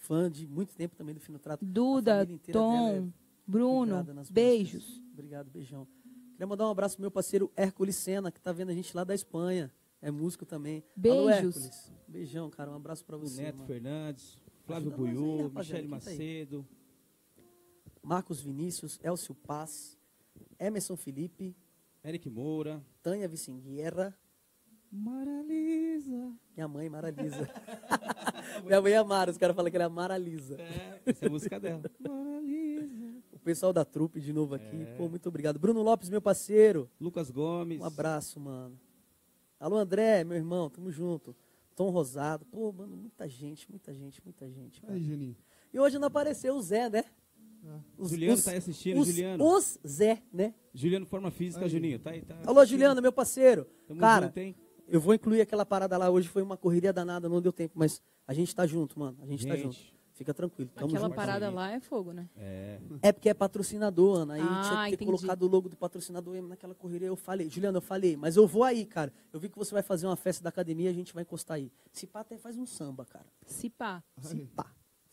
fã de muito tempo também do Fino Trato. A Duda, dela é Tom, Bruno, beijos. músicas. Obrigado, beijão. Queria mandar um abraço pro meu parceiro Hércules Sena, que tá vendo a gente lá da Espanha. É músico também. Alô, Beijos. Hércules. Beijão, cara. Um abraço pra O você. Neto mano. Fernandes, Flávio Buiú, Michele tá? Macedo. Marcos Vinícius, Elcio Paz, Emerson Felipe, Eric Moura. Tânia Vicinguerra, Maralisa. minha mãe, Mara Lisa. minha mãe é Mara, os caras falam que ela é Mara Lisa. É, essa é a música dela. Maralisa. O pessoal da trupe de novo aqui. É. Pô, muito obrigado. Bruno Lopes, meu parceiro. Lucas Gomes. Um abraço, mano. Alô, André, meu irmão, tamo junto. Tom Rosado. Pô, mano, muita gente, muita gente, muita gente. cara. Aí, Juninho. E hoje não apareceu o Zé, né? Os, Juliano tá aí assistindo, os, Juliano. Os Zé, né? Juliano Forma Física, Aí. Juninho. Tá aí, tá. Alô, Juliano, meu parceiro. Tamo Cara, junto, hein? eu vou incluir aquela parada lá. Hoje foi uma correria danada, não deu tempo, mas a gente tá junto, mano. A gente, tá Gente. junto. Fica tranquilo. Tamo Aquela junto. parada lá é fogo, né? É. É porque é patrocinador, Ana. Aí Ah, tinha que ter entendi. colocado o logo do patrocinador naquela correria. Eu falei, Juliano, eu falei, mas eu vou aí, cara. Eu vi que você vai fazer uma festa da academia a gente vai encostar aí. Se pá, até faz um samba, cara. Se pá. Se pá.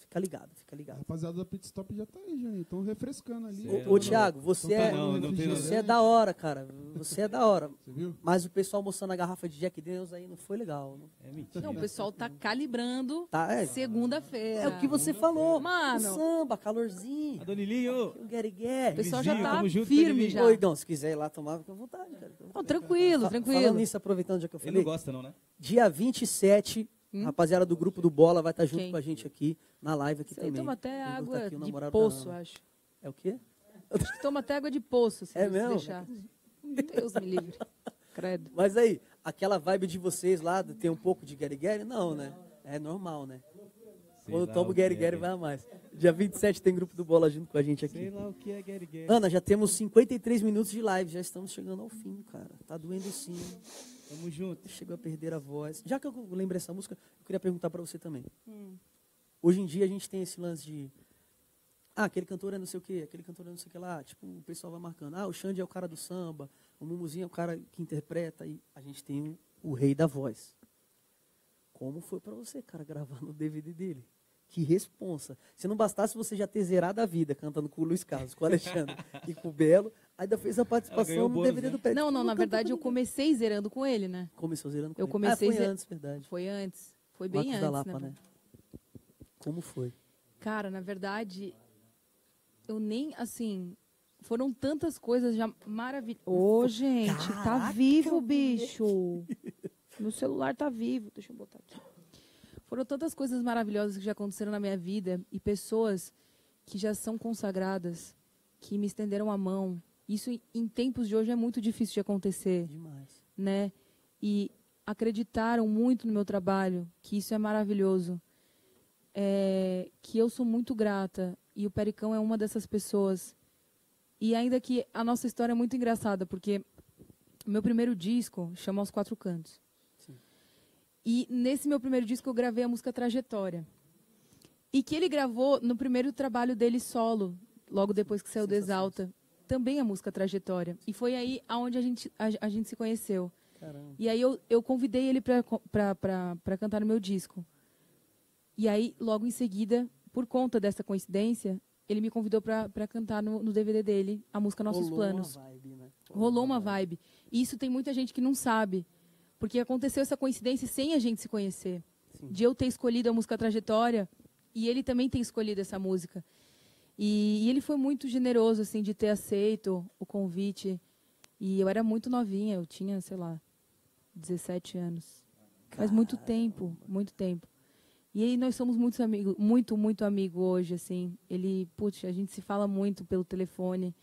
Fica ligado, fica A ligado. rapaziada da Pit Stop já tá aí, Juninho. Estão refrescando ali. Certo. Ô, ô Thiago, você Não tá é, não, não tem você é da hora, cara. Você é da hora. Você viu? Mas o pessoal mostrando a garrafa de Jack Daniels aí não foi legal. Não. É mentira. Não, o pessoal tá calibrando Tá, é. segunda-feira. É o que você falou. Mano. O samba, calorzinho. A Donilinho. O Gary O pessoal já tá junto, firme já. Ô, Igão, se quiser ir lá tomar, fica à vontade, cara. Não, tranquilo, tranquilo. Falando nisso, aproveitando já que eu Ele falei. não gosta, não, né? Dia 27, Hum? rapaziada do grupo do Bola vai estar junto Quem? com a gente aqui na live aqui aí também. toma até tá água aqui, de da poço, acho. É o quê? Acho que toma até água de poço, se É mesmo? deixar. Deus me livre. Credo. Mas aí, aquela vibe de vocês lá, de ter um pouco de Gary Gary, não, né? É normal, né? Sei Quando toma o Gary Gary. vai a mais. Dia 27 tem grupo do Bola junto com a gente Sei aqui. lá o que é Gary Gary. Ana, já temos 53 minutos de live, já estamos chegando ao fim, cara. Tá doendo sim. Tamo junto. Chegou a perder a voz. Já que eu lembrei essa música, eu queria perguntar pra você também. Hum. Hoje em dia a gente tem esse lance de. Ah, aquele cantor é não sei o quê, aquele cantor é não sei o que lá. Tipo, o pessoal vai marcando. Ah, o Xande é o cara do samba, o Mumuzinho é o cara que interpreta. E a gente tem o, o rei da voz. Como foi pra você, cara, gravar no DVD dele? Que responsa. Se não bastasse você já ter zerado a vida cantando com o Luiz Carlos, com o Alexandre e com o Belo, ainda fez a participação no bônus, DVD né? do Pet. Não, não, na cantou verdade eu comecei zerando com ele, né? Começou zerando com Eu ele. comecei Ah, foi ze- antes, verdade. Foi antes. Foi bem antes, da Lapa, né? né? Como foi? Cara, na verdade, eu nem, assim, foram tantas coisas já maravilhosas. Ô, gente, tá Caraca, vivo, mulher. bicho. Meu celular tá vivo. Deixa eu botar aqui. Foram tantas coisas maravilhosas que já aconteceram na minha vida e pessoas que já são consagradas, que me estenderam a mão. Isso em- em tempos de hoje é muito difícil de acontecer Demais. né? E acreditaram muito no meu trabalho, que isso é maravilhoso. É, que eu sou muito grata e o Pericão é uma dessas pessoas E ainda que a nossa história é muito engraçada, porque meu primeiro disco chama Aos Quatro Cantos. E nesse meu primeiro disco eu gravei a música Trajetória. E que ele gravou no primeiro trabalho dele solo, logo depois que saiu do Exalta, também a música Trajetória. E foi aí aonde a gente, a, a gente se conheceu. Caramba. E aí eu, eu convidei ele para cantar no meu disco. E aí, logo em seguida, por conta dessa coincidência, ele me convidou para cantar no, no DVD dele a música Nossos Rolou Planos. Uma vibe, né? Rolou uma vibe. E isso tem muita gente que não sabe. Porque aconteceu essa coincidência sem a gente se conhecer. Sim. De eu ter escolhido a música Trajetória e ele também ter escolhido essa música. E, e ele foi muito generoso, assim, de ter aceito o convite. E eu era muito novinha, eu tinha, sei lá, 17 anos. Faz muito tempo, muito tempo. E aí nós somos muito amigos, muito, muito amigo hoje, assim. Ele, putz, a gente se fala muito pelo telefone.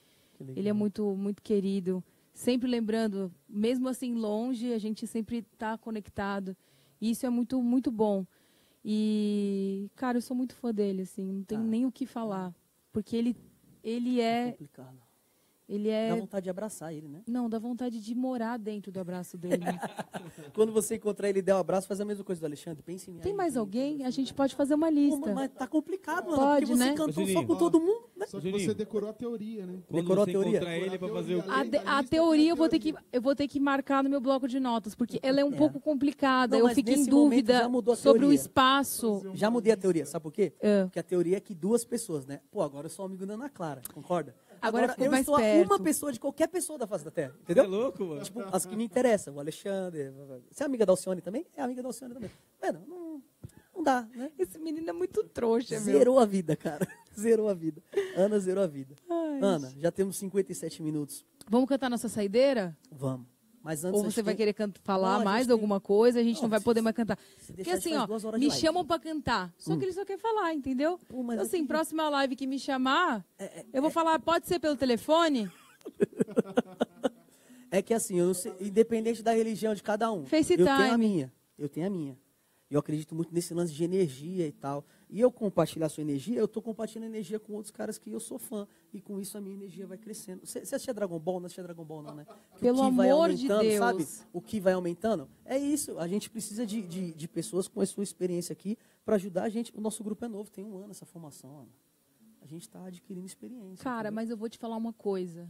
Ele é muito, muito querido. Sempre lembrando, mesmo assim longe, a gente sempre está conectado. E isso é muito, muito bom. E, cara, eu sou muito fã dele, assim, não tem Ah. nem o que falar. Porque ele, ele É é. Ele Dá é. vontade de abraçar ele, né? Não, dá vontade de morar dentro do abraço dele. Quando você encontrar ele e der um abraço, faz a mesma coisa do Alexandre. Pense em Tem aí, mais tem- alguém? A gente pode fazer uma Pô, lista. mas tá complicado, mano. Pode, porque você né? cantou Ô, só com todo mundo, né? Só que você decorou a teoria, né? Quando Decorou a você teoria? encontrar ele pra fazer A, de- a lista, teoria a eu vou, ter que, eu vou ter que marcar no meu bloco de notas, porque ela é um É. pouco complicada. Não, eu fico em dúvida a sobre o espaço. Já mudei a teoria, sabe por quê? É. Porque a teoria é que duas pessoas, né? Pô, agora eu sou amigo da Ana Clara, concorda? Agora ficou eu mais estou perto. uma pessoa de qualquer pessoa da face da Terra, Você é entendeu? louco, mano? Tipo, as que me interessam, o Alexandre. Você é amiga da Alcione também? É amiga da Alcione também. Mano, não, não dá, né? Esse menino é muito trouxa, meu. Zerou a vida, cara. Zerou a vida. Ana zerou a vida. Ai. Ana, já temos 57 minutos. Vamos cantar nossa saideira? Vamos. Mas antes Ou você vai tem- querer falar Não, mais tem- alguma coisa, a gente não, Não, vai poder mais cantar. Porque assim, ó, me chamam pra cantar. Só que ele só quer falar, entendeu? Pô, Então, assim, tenho- próxima live que me chamar, É, eu vou falar, pode ser pelo telefone? É que assim, sei, independente da religião de cada um, FaceTime. eu tenho a minha. Eu tenho a minha. Eu acredito muito nesse lance de energia e tal. E eu compartilhar sua energia, eu estou compartilhando energia com outros caras que eu sou fã. E com isso a minha energia vai crescendo. Você, assistia Dragon Ball? Não assistia Dragon Ball, não, né? Que Pelo o que vai amor de aumentando, sabe? Deus. O que vai aumentando. É isso. A gente precisa de, de, de pessoas com a sua experiência aqui para ajudar a gente. O nosso grupo é novo, tem um ano essa formação, Ana. A gente está adquirindo experiência. Cara, entendeu? mas eu vou te falar uma coisa.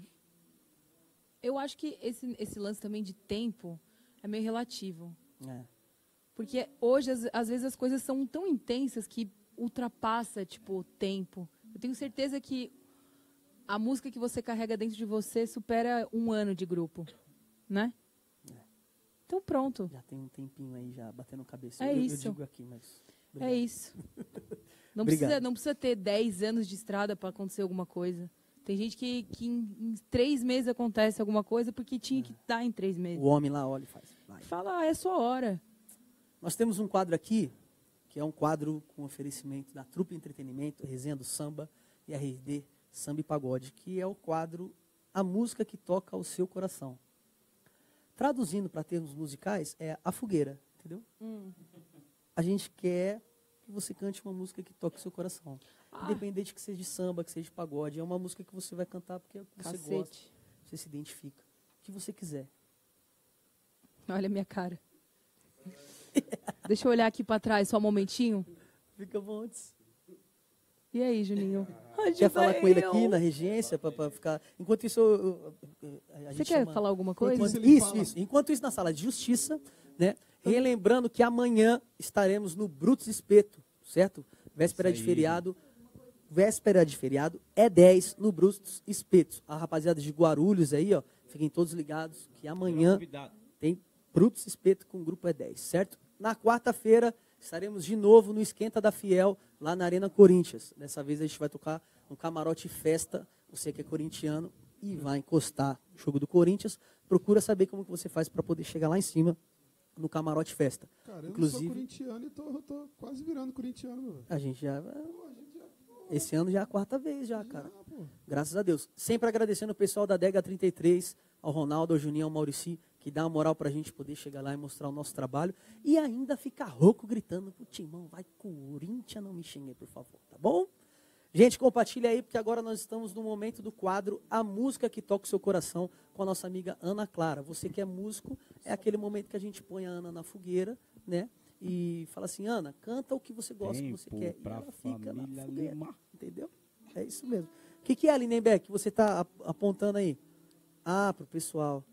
Eu acho que esse, esse lance também de tempo é meio relativo. É. Porque hoje, às, às vezes, as coisas são tão intensas que ultrapassa, tipo, o tempo. Eu tenho certeza que a música que você carrega dentro de você supera um ano de grupo, né? Então pronto, Já tem um tempinho aí já batendo cabeça. É eu, isso. Eu digo aqui, mas. é obrigado. isso. Não precisa, não precisa ter 10 anos de estrada para acontecer alguma coisa. Tem gente que, que em, em três meses acontece alguma coisa porque tinha que dar em três meses. O homem lá olha e faz. Vai. Fala, ah, é sua hora. Nós temos um quadro aqui, que é um quadro com oferecimento da Trupe Entretenimento, Resenha do Samba e RD Samba e Pagode, que é o quadro A Música que Toca o Seu Coração. Traduzindo para termos musicais, é a fogueira, entendeu? A gente quer que você cante uma música que toque o seu coração. Ah. Independente que seja de samba, que seja de pagode, é uma música que você vai cantar porque você gosta, Cacete. você se identifica. O que você quiser. Olha a minha cara. Deixa eu olhar aqui para trás só um momentinho. Fica bom. E aí, Juninho? Quer falar com ele eu. aqui na regência para ficar. Enquanto isso, eu- eu- eu- a gente Você quer chama- falar alguma coisa? isso, Enquanto, ele isso, fala. isso. Enquanto isso, na sala de justiça, né? Relembrando que amanhã estaremos no Brutus Espeto, certo? Véspera de feriado. Véspera de feriado é 10 no Brutus Espeto. A rapaziada de Guarulhos aí, ó, fiquem todos ligados que amanhã tem Brutus Espeto com o grupo E10, certo? Na quarta-feira estaremos de novo no Esquenta da Fiel, lá na Arena Corinthians. Dessa vez a gente vai tocar no Camarote Festa, você que é corintiano e vai encostar no jogo do Corinthians. Procura saber como que você faz para poder chegar lá em cima no Camarote Festa. Cara, eu Inclusive, sou corintiano e tô, tô quase virando corintiano, meu. a gente já Pô, a gente já- esse ano já é a quarta vez já, cara. Ah, pô. Graças a Deus. Sempre agradecendo o pessoal da Dega 33, ao Ronaldo, ao Juninho, ao Maurici, que dá uma moral pra gente poder chegar lá e mostrar o nosso trabalho. E ainda ficar rouco gritando pro Timão, vai Corinthians, não me xingue, por favor, tá bom? Gente, compartilha aí, porque agora nós estamos no momento do quadro A Música que Toca o Seu Coração com a nossa amiga Ana Clara. Você que é músico, é aquele momento que a gente põe a Ana na fogueira, né? E fala assim, Ana, canta o que você gosta, o que você quer. E ela fica na fogueira, Lima. entendeu? É isso mesmo. O que, que é, Lindenbeck, que você está apontando aí? Ah, pro pessoal.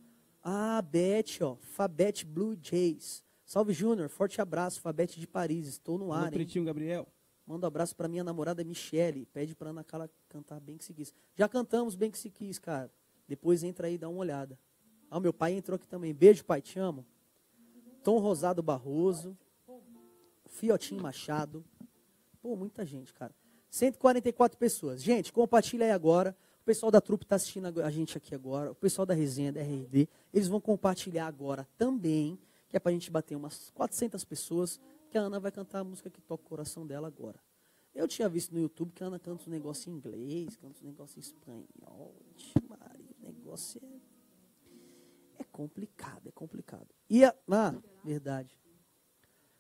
Ah, Beth, ó. Fabete Blue Jays. Salve, Júnior. Forte abraço. Fabete de Paris. Estou no ar, hein? Pretinho Gabriel. Manda um abraço pra minha namorada Michele. Pede pra Ana Carla cantar Bem Que Se Quis. Já cantamos Bem Que Se Quis, cara. Depois entra aí e dá uma olhada. Ah, meu pai entrou aqui também. Beijo, pai, te amo. Tom Rosado Barroso. Fiotinho Machado. Pô, muita gente, cara. 144 pessoas. Gente, compartilha aí agora. O pessoal da trupe está assistindo a gente aqui agora. O pessoal da resenha, da RD. Eles vão compartilhar agora também. Que é pra gente bater umas 400 pessoas. Que a Ana vai cantar a música que toca o coração dela agora. Eu tinha visto no YouTube que a Ana canta uns negócios em inglês, canta uns negócios em espanhol. Maria, o negócio é, é complicado, é complicado. E a, ah, verdade.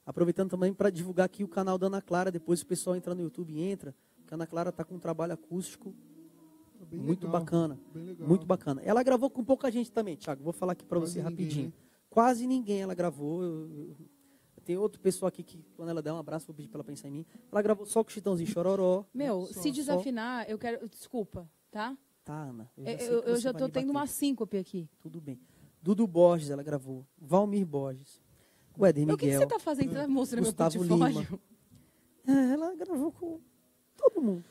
Aproveitando também para divulgar aqui o canal da Ana Clara, depois o pessoal entra no YouTube e entra, que a Ana Clara está com um trabalho acústico Bem muito legal, bacana. bem legal. Muito bacana. Ela gravou com pouca gente também, Thiago. Vou falar aqui para você ninguém, rapidinho. né? Quase ninguém ela gravou. Eu- eu- Tem outro pessoal aqui que, quando ela der um abraço, vou pedir para ela pensar em mim. Ela gravou só com o Chitãozinho Chororó. Meu, Só- se só- desafinar, eu quero. Desculpa, tá? Tá, Ana. Eu já, você tô me tendo bater. uma síncope aqui. Tudo bem. Dudu Borges, ela gravou. Valmir Borges. O Éder Mas O que, que Miguel. você tá fazendo? Tá mostrando Gustavo meu portfólio? Lima. É, ela gravou com todo mundo.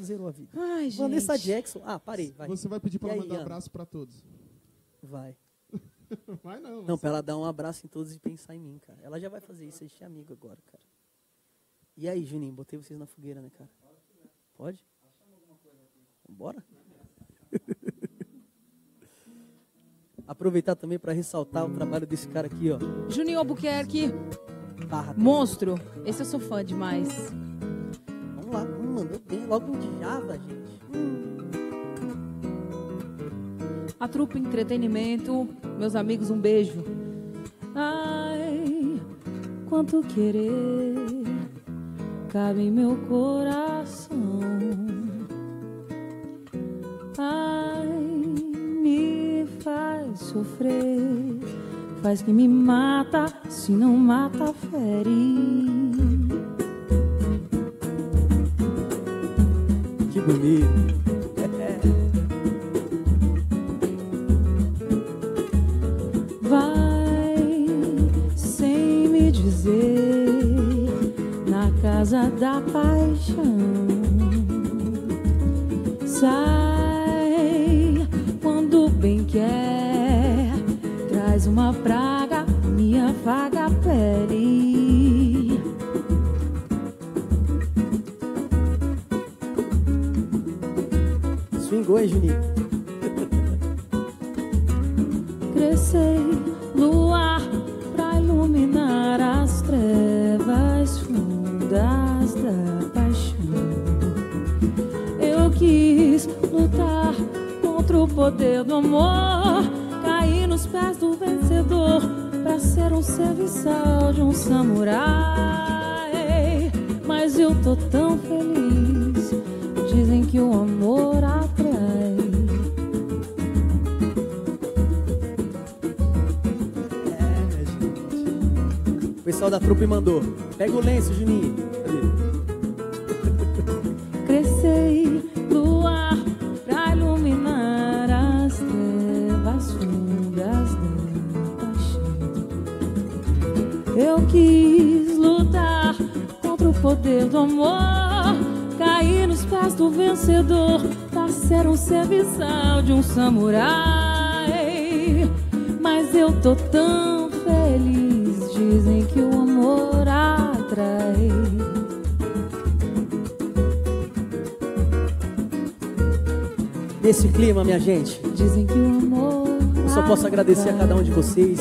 Zerou a vida. Ai, gente. Vanessa Jackson. Ah, parei, vai. Você vai pedir para ela aí, mandar Ana? abraço para todos. Vai. Vai não. Não, pra ela dar um abraço em todos e pensar em mim, cara. Ela já vai fazer isso, a gente é amigo agora, cara. E aí, Juninho, botei vocês na fogueira, né, cara? Pode? Bora? Aproveitar também para ressaltar o trabalho desse cara aqui, ó. Juninho Albuquerque, Barra. monstro. Esse eu sou fã demais. Hum, mandou bem logo de Java, gente. A trupe entretenimento. Meus amigos, um beijo. Ai, quanto querer cabe em meu coração. Ai, me faz sofrer, faz que me mata, se não mata, fere. O pessoal da trupe mandou. Pega o lenço, Juninho. Crescei luar pra iluminar as trevas fundas da paixão. Eu quis lutar contra o poder do amor, cair nos pés do vencedor, ser um serviçal de um samurai. Mas eu tô tão feliz, dizem que o amor atrai. Nesse clima, minha gente, Dizem que o amor. eu só posso agradecer a cada um de atrai. vocês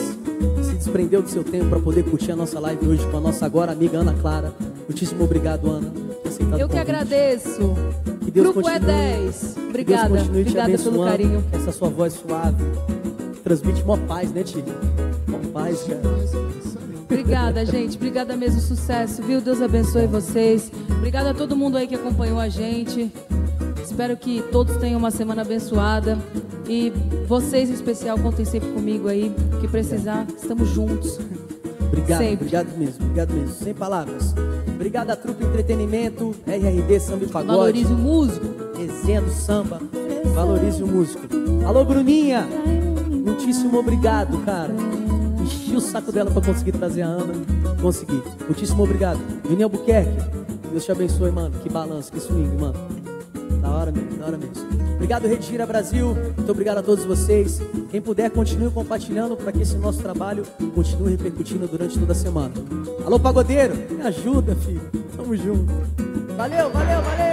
que se desprendeu do seu tempo para poder curtir a nossa live hoje com a nossa agora amiga Ana Clara. Muitíssimo obrigado, Ana. Eu que agradeço. Que Deus Grupo continue, E10. que Deus Obrigada. continue te Obrigada pelo carinho. Essa sua voz suave transmite mó paz, né, Tio? Mó paz, cara. Obrigada, gente. Obrigada mesmo, sucesso, viu? Deus abençoe vocês. Obrigada a todo mundo aí que acompanhou a gente. Espero que todos tenham uma semana abençoada. E vocês, em especial, contem sempre comigo aí. que precisar, estamos juntos. Obrigado, Sempre. obrigado mesmo, obrigado mesmo. Sem palavras. Obrigado a Trupe Entretenimento, RRD Samba e Pagode. Valorize o músico. Resenha do Samba. Valorize o músico. Alô, Bruninha. Muitíssimo obrigado, cara. O saco dela pra conseguir trazer a Ana. Consegui. Muitíssimo obrigado. Vini Albuquerque. Deus te abençoe, mano. Que balanço, que swing, mano. Da hora mesmo, da hora mesmo. Obrigado, Rede Gira Brasil. Muito obrigado a todos vocês. Quem puder, continue compartilhando para que esse nosso trabalho continue repercutindo durante toda a semana. Alô, pagodeiro, me ajuda, filho. Tamo junto. Valeu, valeu, valeu.